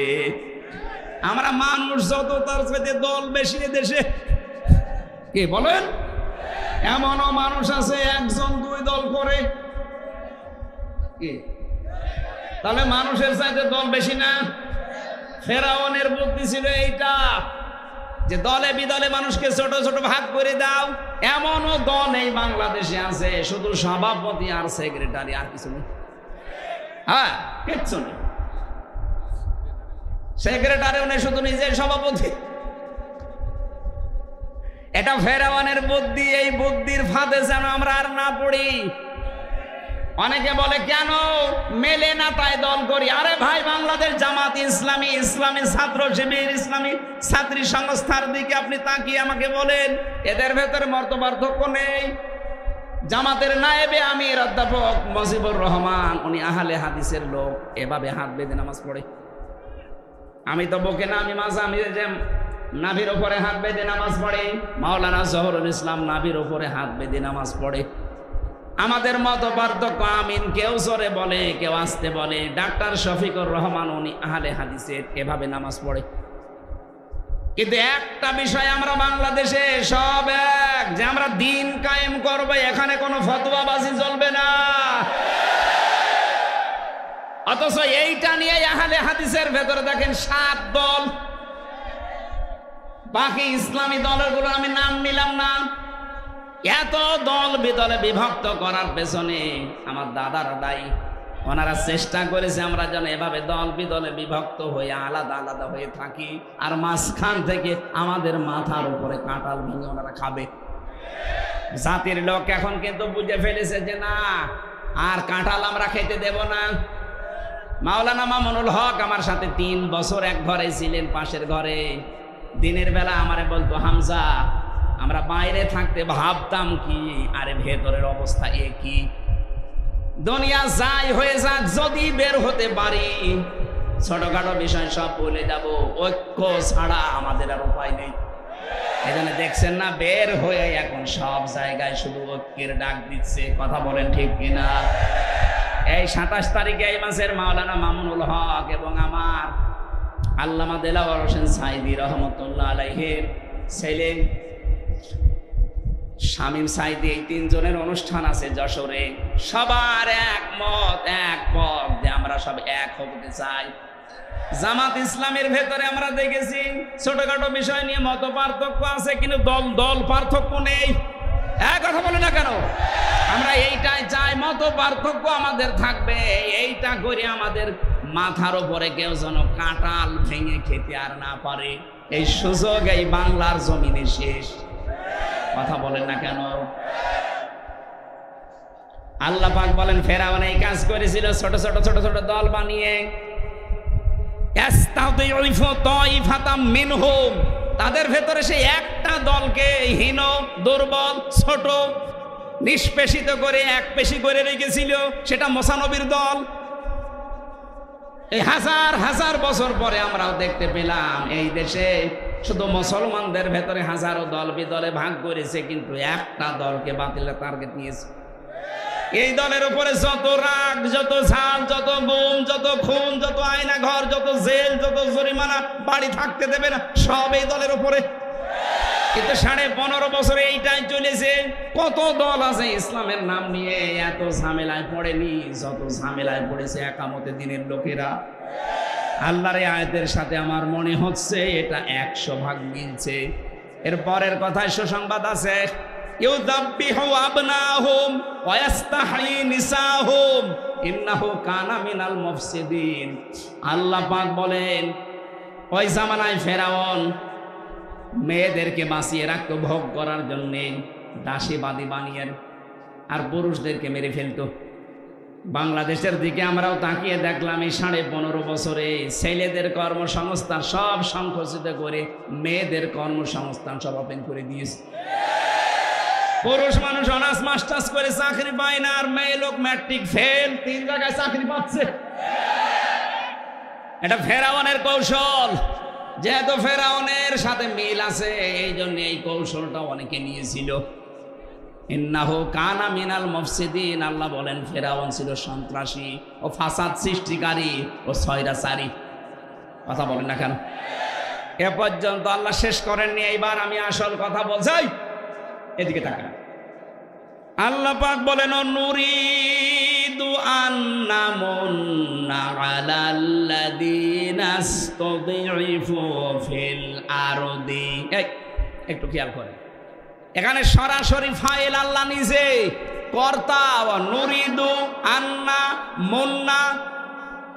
আমরা মানুষ যত তার সাথে দল বেশি দেশে কে বলেন? এমনও মানুষ আছে, একজন, দুই দল করে। তাহলে মানুষের চাইতে দল বেশি না? ফেরাউনের বুদ্ধি ছিল এইটা, যে দলে বিদলে মানুষকে ছোট ছোট ভাগ করে দাও। এমনও দল এই বাংলাদেশে আছে, শুধু সভাপতি আর সেক্রেটারি আর কিছু নেই। হ্যাঁ কিচ্ছু নেই। সেক্রেটারিও নেই, শুধু নিজের সভাপতি। এটা ফেরাওয়ানের বুদ্ধি, এই বুদ্ধির ফাঁদে যেন আমরা আর না পড়ি। অনেকে বলে, কেন? মেলে না তাই দল করি। আরে ভাই, বাংলাদেশ জামাত ইসলামী ইসলামী ছাত্র শিবির, ইসলামী ছাত্রী সংস্থার দিকে আপনি তাকিয়ে আমাকে বলেন, এদের ভেতরে মর্ত পার্থক্য নেই। জামাতের নায়েবে আমির অধ্যাপক মজিবুর রহমান, উনি আহলে হাদিসের লোক, এভাবে হাত বেঁধে নামাজ পড়ে। আমি তো বকে না, আমি মাঝে আমি যে নাভির ওপরে হাত বেঁধে নামাজ পড়ে। মাওলানা জহরুল ইসলাম নাভির ওপরে হাত বেঁধে নামাজ পড়ে। আমাদের মত পার্থক্য আমিন, কেউ জোরে বলে, কেউ আসতে বলে। ডাক্তার শফিকুর রহমান, উনি আহলে হাদিসের এভাবে নামাজ পড়ে। কিন্তু একটা বিষয় আমরা বাংলাদেশে সব এক, যে আমরা দিন কায়েম করব, এখানে কোনো ফতোয়াবাজি চলবে না। অথচ এইটা নিয়ে আহলে হাদিসের ভেতরে দেখেন সাত দল বাকি ইসলামী দলগুলো আমি নাম নিলাম না। এত দল বিদলে বিভক্ত করার পেছনে আমার দাদারা দায়ী। ওনারা চেষ্টা করেছে আমরা যেন এভাবে দল বিদলে বিভক্ত হয়ে আলাদা আলাদা হয়ে থাকি। আর মাঝখান থেকে আমাদের মাথার উপরে কাঁটাল ভেঙে ওনারা খাবে। জাতির লোক এখন কিন্তু বুঝে ফেলেছে যে না, আর কাঁঠাল আমরা খেতে দেব না। মাওলানা মামুনুল হক আমার সাথে তিন বছর এক ঘরে ছিলেন পাশের ঘরে। দিনের বেলা আমারে বলতো, হামজা, আমরা বাইরে থাকতে ভাবতাম কি, আরে ভেতরের অবস্থা এ কি? দুনিয়া যাই হয়ে যাক, যদি বের হতে পারি, ছোটখাটো বিষয় সব বলে যাব, ঐক্য ছাড়া আমাদের আর উপায় নেই। এখানে দেখছেন না, বের হয়ে এখন সব জায়গায় শুধু ঐক্যের ডাক দিচ্ছে, কথা বলেন ঠিক কিনা? এই সাতাশ তারিখে এই মাসের মাওলানা মামুনুল হক এবং আল্লামা দেলাওয়ার হোসেন সাইদি রহমতুল্লাহ আলাইহের ছেলে, শামীম সাইদি এই তিনজনের অনুষ্ঠান আছে যশোরে। সবার একমত এক পথ যে আমরা সব এক হতে চাই। জামাত ইসলামের ভেতরে আমরা দেখেছি, ছোটখাটো বিষয় নিয়ে মত পার্থক্য আছে, কিন্তু দল দল পার্থক্য নেই। এক কথা বলে না কেন? আমরা এইটাই চাই, মত পার্থক্য আমাদের থাকবে, এইটা করে আমাদের মাথার উপরে কেউ যেন কাঁটাল ভেঙে খেতে আর না পারে। এই সুযোগ এই বাংলার জমিনে শেষ। কথা বলেন না কেন? আল্লাহ পাক বলেন, ফেরাউন এই কাজ করেছিল ছোট ছোট ছোট ছোট দল বানিয়ে। তাদের ভেতরে সেই একটা দলকে হীন, দুর্বল, ছোট, নিষ্পেষিত করে এক পেশি করে রেখেছিল। সেটা মোসানবীর দল। এই হাজার হাজার বছর পরে আমরাও দেখতে পেলাম, এই দেশে শুধু মুসলমানদের ভেতরে হাজারো দল বিদলে ভাগ করেছে, কিন্তু একটা দলকে বাতিলের টার্গেট নিয়েছে। এই দলের উপরে যত রাগ, যত ঝাল, যত গুম যত খুন, যত আয়না ঘর, যত জেল, যত জরিমানা, বাড়ি থাকতে দেবে না, সব এই দলের উপরে। কিন্তু সাড়ে পনেরো বছরে এইটাই চলেছে। কত দল আছে ইসলামের নাম নিয়ে এত ঝামেলায় পড়েনি, যত ঝামেলায় পড়েছে একামতে দিনের লোকেরা। আল্লাহর আয়াতের সাথে আমার মনে হচ্ছে এটা একশো ভাগ মিলছে। এর পরের কথায় সুসংবাদ আছে ইউদাব্বিহু আবনাহুম ওয়া ইস্তাহয়ি নিসাহুম, ইন্নাহু কানা মিনাল আল্লাহ পাক বলেন, ওই জামানায় ফেরাউন মেয়েদেরকে বাঁচিয়ে রাখতো ভোগ করার জন্যে দাসী বাদী বানিয়ে, আর পুরুষদেরকে মেরে ফেলতো। বাংলাদেশের দিকে আমরাও তাকিয়ে দেখলাম, এই সাড়ে পনেরো বছরে ছেলেদের কর্মসংস্থান সব সংকুচিত করে মেয়েদের কর্মসংস্থান সব ওপেন করে দিয়েছে। পুরুষ মানুষ অনার্স, মাস্টার্স করে চাকরি পায় না, আর মেয়ে লোক ম্যাট্রিক ফেল, তিন জায়গায় চাকরি পাচ্ছে। এটা ফেরাওয়ানের কৌশল। যেহেতু ফেরাউনের সাথে মিল আছে, এই জন্য এই কৌশলটা অনেকে নিয়েছিল। ইন্নাহু কানা মিনাল মফসিদিন, আল্লাহ বলেন, ফেরাউন ছিল সন্ত্রাসী ও ফাসাদ সৃষ্টিকারী ও ছয়রাচারী কথা বলেন না কেন? এ পর্যন্ত আল্লাহ শেষ করেননি, এইবার আমি আসল কথা বলছাই এদিকে তাকান। আল্লাহ পাক বলেন নুরিদু আন্না মুন্না আলাল্লাযীনা ইসতাযিফু ফিল আরদি। এই, একটু খেয়াল করেন। এখানে সরাসরি ফাইল আল্লাহ নিজে, কর্তা নুরিদু আন্না মুন্না।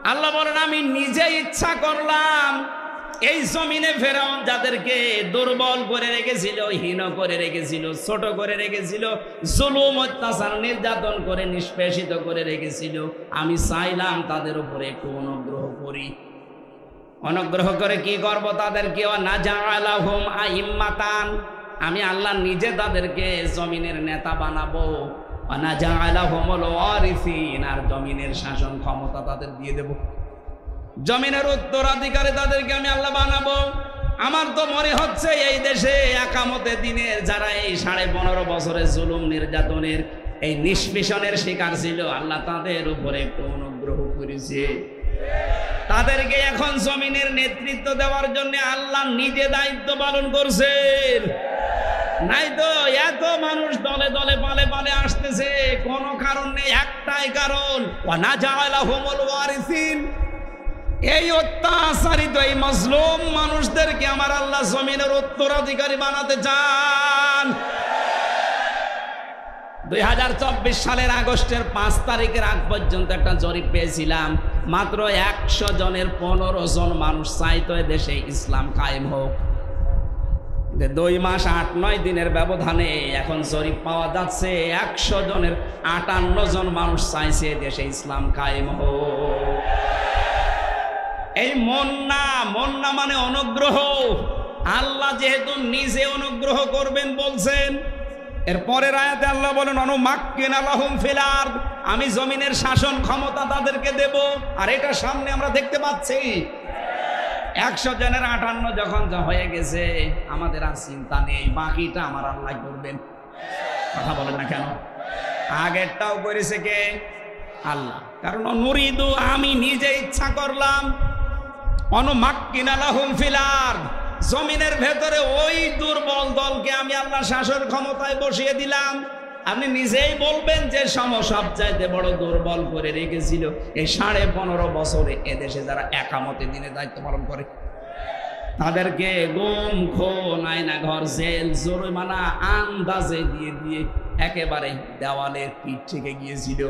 আল্লাহ বলেন, আমি নিজে ইচ্ছা করলাম এই জমিনে ফেরাউন যাদেরকে দুর্বল করে রেখেছিল, হীন করে রেখেছিল, ছোট করে রেখেছিল, জুলুম, অত্যাচার, নির্যাতন করে, নিষ্পেষিত করে রেখেছিল, আমি চাইলাম তাদের উপরে একটু অনুগ্রহ করি। অনুগ্রহ করে কি করব তাদেরকে? না জানালাহুম আইম্মাতান আমি আল্লাহ নিজে তাদেরকে জমিনের নেতা বানাবো। না জানালাহুমুল ওয়ারিসিন আর জমিনের শাসন ক্ষমতা তাদের দিয়ে দেবো। জমিনের উত্তরাধিকারী তাদেরকে আমি আল্লাহ বানাবো। আমার তো মনে হচ্ছে এই দেশে একামতে দিনের যারা এই সাড়ে পনেরো বছরের জুলুম নির্যাতনের, এই নিষ্পেষণের শিকার ছিল, আল্লাহ তাদের উপরে একটু অনুগ্রহ করেছে। তাদেরকে এখন জমিনের নেতৃত্ব দেওয়ার জন্য আল্লাহ নিজে দায়িত্ব পালন করছেন। নাই তো এত মানুষ দলে দলে পালে পালে আসতেছে, কোনো কারণ নেই, একটাই কারণ এই অত্যাচারিত এই মজলুম মানুষদেরকে আমার আল্লাহ জমিনের উত্তরাধিকারী বানাতে চান। দুই হাজার চব্বিশ সালের আগস্টের পাঁচ তারিখের আগ পর্যন্ত একটা জরিপ পেয়েছিলাম, মাত্র একশো জনের পনেরো জন মানুষ চাইতো দেশে ইসলাম কায়েম হোক। দুই মাস, আট, নয় দিনের ব্যবধানে এখন জরিপ পাওয়া যাচ্ছে, একশো জনের আটান্ন জন মানুষ চাইছে দেশে ইসলাম কায়েম হোক। এই মন্না মন্না মানে অনুগ্রহ। আল্লাহ যেহেতু নিজে অনুগ্রহ করবেন বলছেন, এর পরের আয়াতে আল্লাহ বলেন অনুমাক্কিন আলাহুম ফিলার আমি জমিনের শাসন ক্ষমতা তাদেরকে দেব, আর এটা সামনে আমরা দেখতে পাচ্ছি। একশো জনের আটান্ন যখন হয়ে গেছে, আমাদের আর চিন্তা নেই, বাকিটা আমার আল্লাহ করবেন। কথা বলেন না কেন? আগেরটাও করেছে কে? আল্লাহ। কারণ নুরিদু আমি নিজে ইচ্ছা করলাম জমিনের ভেতরে ওই দুর্বল দলকে আমি আল্লাহ শাসন ক্ষমতায় বসিয়ে দিলাম। আপনি নিজেই বলবেন যে সম সব চাইতে বড় দুর্বল করে রেখেছিল এই সাড়ে পনেরো বছরে এদেশে যারা একামতে দিনে দায়িত্ব পালন করে। তাদেরকে গুম, খুন আয়না ঘর জেল, জরিমানা, আন্দাজে দিয়ে দিয়ে একেবারে দেওয়ালের পিঠ থেকে গিয়েছিল।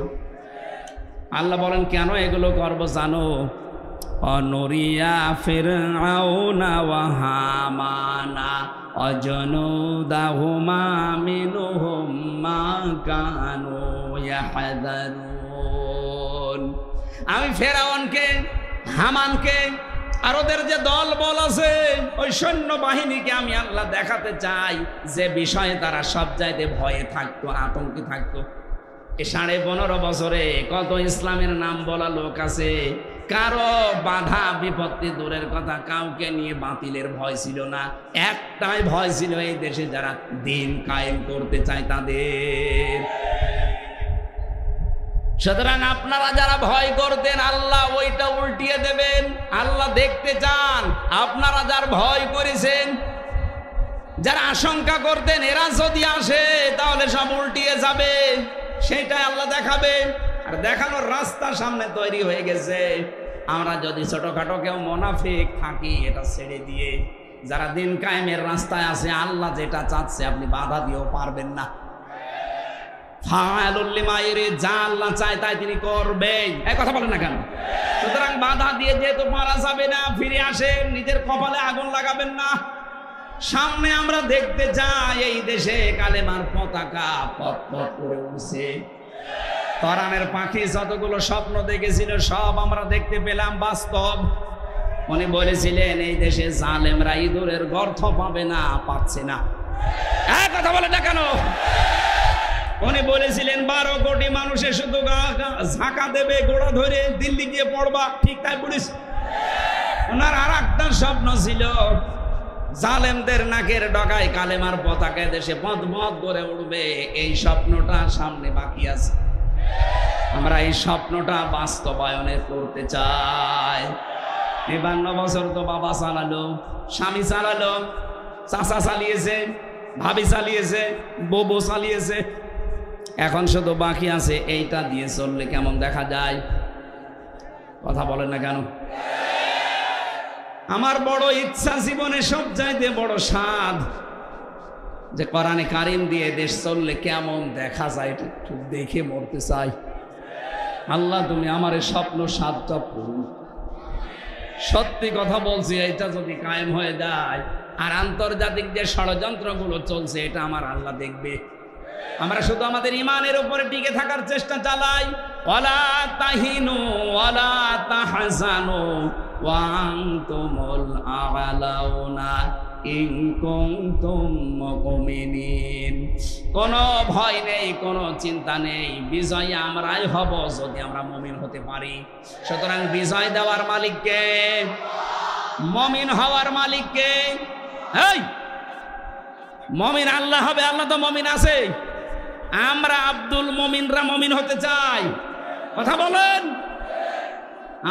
আল্লাহ বলেন, কেন এগুলো করব জানো? অনরিয়া ফির আউনা ওয়াহামানা অজনুদাহুমা মিনুহুম মা কানু আমি ফেরাউনকে হামানকে, আর ওদের যে দল বল আছে, ওই সৈন্য বাহিনীকে আমি আল্লাহ দেখাতে চাই, যে বিষয়ে তারা সব চাইতে ভয়ে থাকতো, আতঙ্কে থাকতো। এ সাড়ে পনেরো বছরে কত ইসলামের নাম বলা লোক আছে কারও বাধা বিপত্তি দূরের কথা কাউকে নিয়ে বাতিলের ভয় ছিল না। একটাই ভয় ছিল এই দেশে যারা দিন কায়েম করতে চায় তাদের। সুতরাং আপনারা যারা ভয় করতেন, আল্লাহ ওইটা উল্টিয়ে দেবেন। আল্লাহ দেখতে চান, আপনারা যার ভয় করেছেন, যারা আশঙ্কা করতেন, এরা যদি আসে, তাহলে সব উল্টিয়ে যাবে। সেটাই আল্লাহ দেখাবে। আর দেখানোর রাস্তা সামনে তৈরি হয়ে গেছে। আমরা যদি ছোটখাটো কেউ মোনাফিক থাকি, এটা ছেড়ে দিয়ে যারা দিন কায়েমের রাস্তায় আছে, আল্লাহ যেটা চাচ্ছে আপনি বাধা দিয়েও পারবেন না। চায় তাই তিনি করবেন এই কথা বলেন না কেন? সুতরাং বাধা দিয়ে যেহেতু মারা যাবে না, ফিরে নিজের কপালে আগুন লাগাবেন না। সামনে আমরা দেখতে যাই এই দেশে কালেমার পতাকা পথ পথ করে উঠছে তরানের পাখি যতগুলো স্বপ্ন দেখেছিল, সব আমরা দেখতে পেলাম বাস্তব। উনি বলেছিলেন, এই দেশে জালেমরা ইঁদুরের গর্থ পাবে না পাচ্ছে না। এক কথা বলে না কেন? উনি বলেছিলেন, বারো কোটি মানুষে শুধু ঝাঁকা দেবে, গোড়া ধরে দিল্লি গিয়ে পড়বা। ঠিক তাই বলিস। ওনার আর একটা স্বপ্ন ছিল, জালেমদের নাকের ডগায় কালেমার পতাকা দেশে পথ পথ করে উঠবে। এই স্বপ্নটা সামনে বাকি আছে। আমরা এই স্বপ্নটা বাস্তবায়নে করতে চাই। এবান্ন বছর তো বাবা চালালো, স্বামী চালালো, চাচা চালিয়েছে, ভাবি চালিয়েছে ববু চালিয়েছে। এখন শুধু বাকি আছে এইটা দিয়ে চললে কেমন দেখা যায়? কথা বলেন না কেন? আমার বড় ইচ্ছা জীবনে সব চাইতে বড় স্বাদ যে কোরআনে কারিম দিয়ে দেশ চললে কেমন দেখা যায়? এটা একটু দেখে মরতে চাই। আল্লাহ, তুমি আমার স্বপ্ন সাতটা পূরণ সত্যি কথা বলছি, এটা যদি কায়েম হয়ে যায়, আর আন্তর্জাতিক যে ষড়যন্ত্রগুলো চলছে, এটা আমার আল্লাহ দেখবে। আমরা শুধু আমাদের ইমানের উপরে টিকে থাকার চেষ্টা চালাই। ওয়ালা তাহিনু, ওয়ালা তাহজানু ওয়ান্তুমুল আলাউনা। কোনো ভয় নেই, কোনো চিন্তা নেই। বিজয় আমরাই হব যদি আমরা মুমিন হতে পারি। সুতরাং বিজয় দেওয়ার মালিককে, মমিন হওয়ার মালিককে, এই, মমিন আল্লাহ হবে, আল্লাহ তো মমিন আছে। আমরা আব্দুল মমিনরা মমিন হতে চাই। কথা বলেন?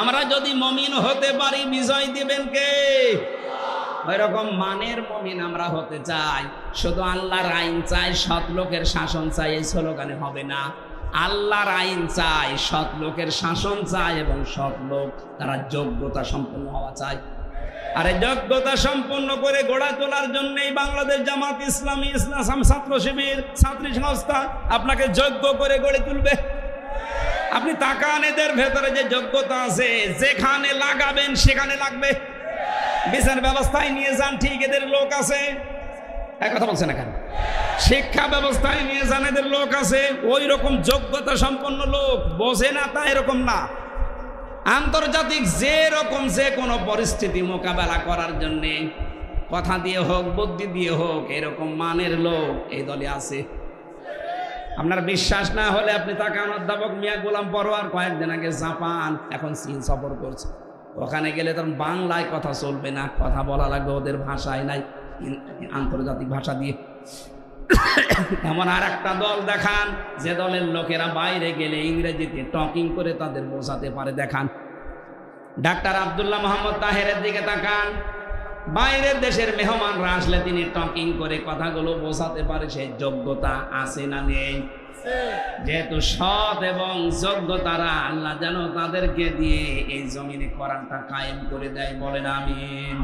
আমরা যদি মমিন হতে পারি, বিজয় দিবেন কে? ওই রকম মানের মমিন আমরা হতে চাই। শুধু আল্লাহর আইন চাই, সৎ লোকের শাসন চাই, এই স্লোগানে হবে না। আল্লাহর আইন চাই, সৎ লোকের শাসন চাই এবং সৎ লোক তারা যোগ্যতা সম্পন্ন হওয়া চায় আরে যোগ্যতা সম্পন্ন করে গড়া তোলার জন্যই বাংলাদেশ জামাত ইসলামী ইসলাম ছাত্র শিবির, ছাত্রী সংস্থা আপনাকে যোগ্য করে গড়ে তুলবে। আপনি তাকান এদের ভেতরে যে যোগ্যতা আছে, যেখানে লাগাবেন সেখানে লাগবে। বিচার ব্যবস্থায় নিয়ে যান, ঠিক এদের লোক আছে। এক কথা বলছে না কেন? শিক্ষা ব্যবস্থায় নিয়ে যান এদের লোক আছে ওই রকম যোগ্যতা সম্পন্ন লোক বোঝে না তা এরকম না। আন্তর্জাতিক যে রকম যে কোনো পরিস্থিতি মোকাবেলা করার জন্যে কথা দিয়ে হোক, বুদ্ধি দিয়ে হোক, এরকম মানের লোক এই দলে আছে। আপনার বিশ্বাস না হলে আপনি তাকান অধ্যাপক মিয়া গোলাম পরোয়ার কয়েকদিন আগে জাপান, এখন চীন সফর করছে। ওখানে গেলে তখন বাংলায় কথা চলবে না, কথা বলা লাগবে ওদের ভাষায় নাই, আন্তর্জাতিক ভাষা দিয়ে। এমন আর একটা দল দেখান, যে দলের লোকেরা বাইরে গেলে ইংরেজিতে টকিং করে তাদের বোঝাতে পারে, দেখান। ডাক্তার আবদুল্লাহ মোহাম্মদ তাহেরের দিকে তাকান। বাইরের দেশের মেহমানরা আসলে তিনি টকিং করে কথাগুলো বোঝাতে পারে সেই যোগ্যতা আছে না নেই। যেহেতু সৎ এবং যোগ্য তারা, আল্লাহ যেন তাদেরকে দিয়ে এই জমিনে কোরআনটা কায়েম করে দেয় বলেন, আমিন।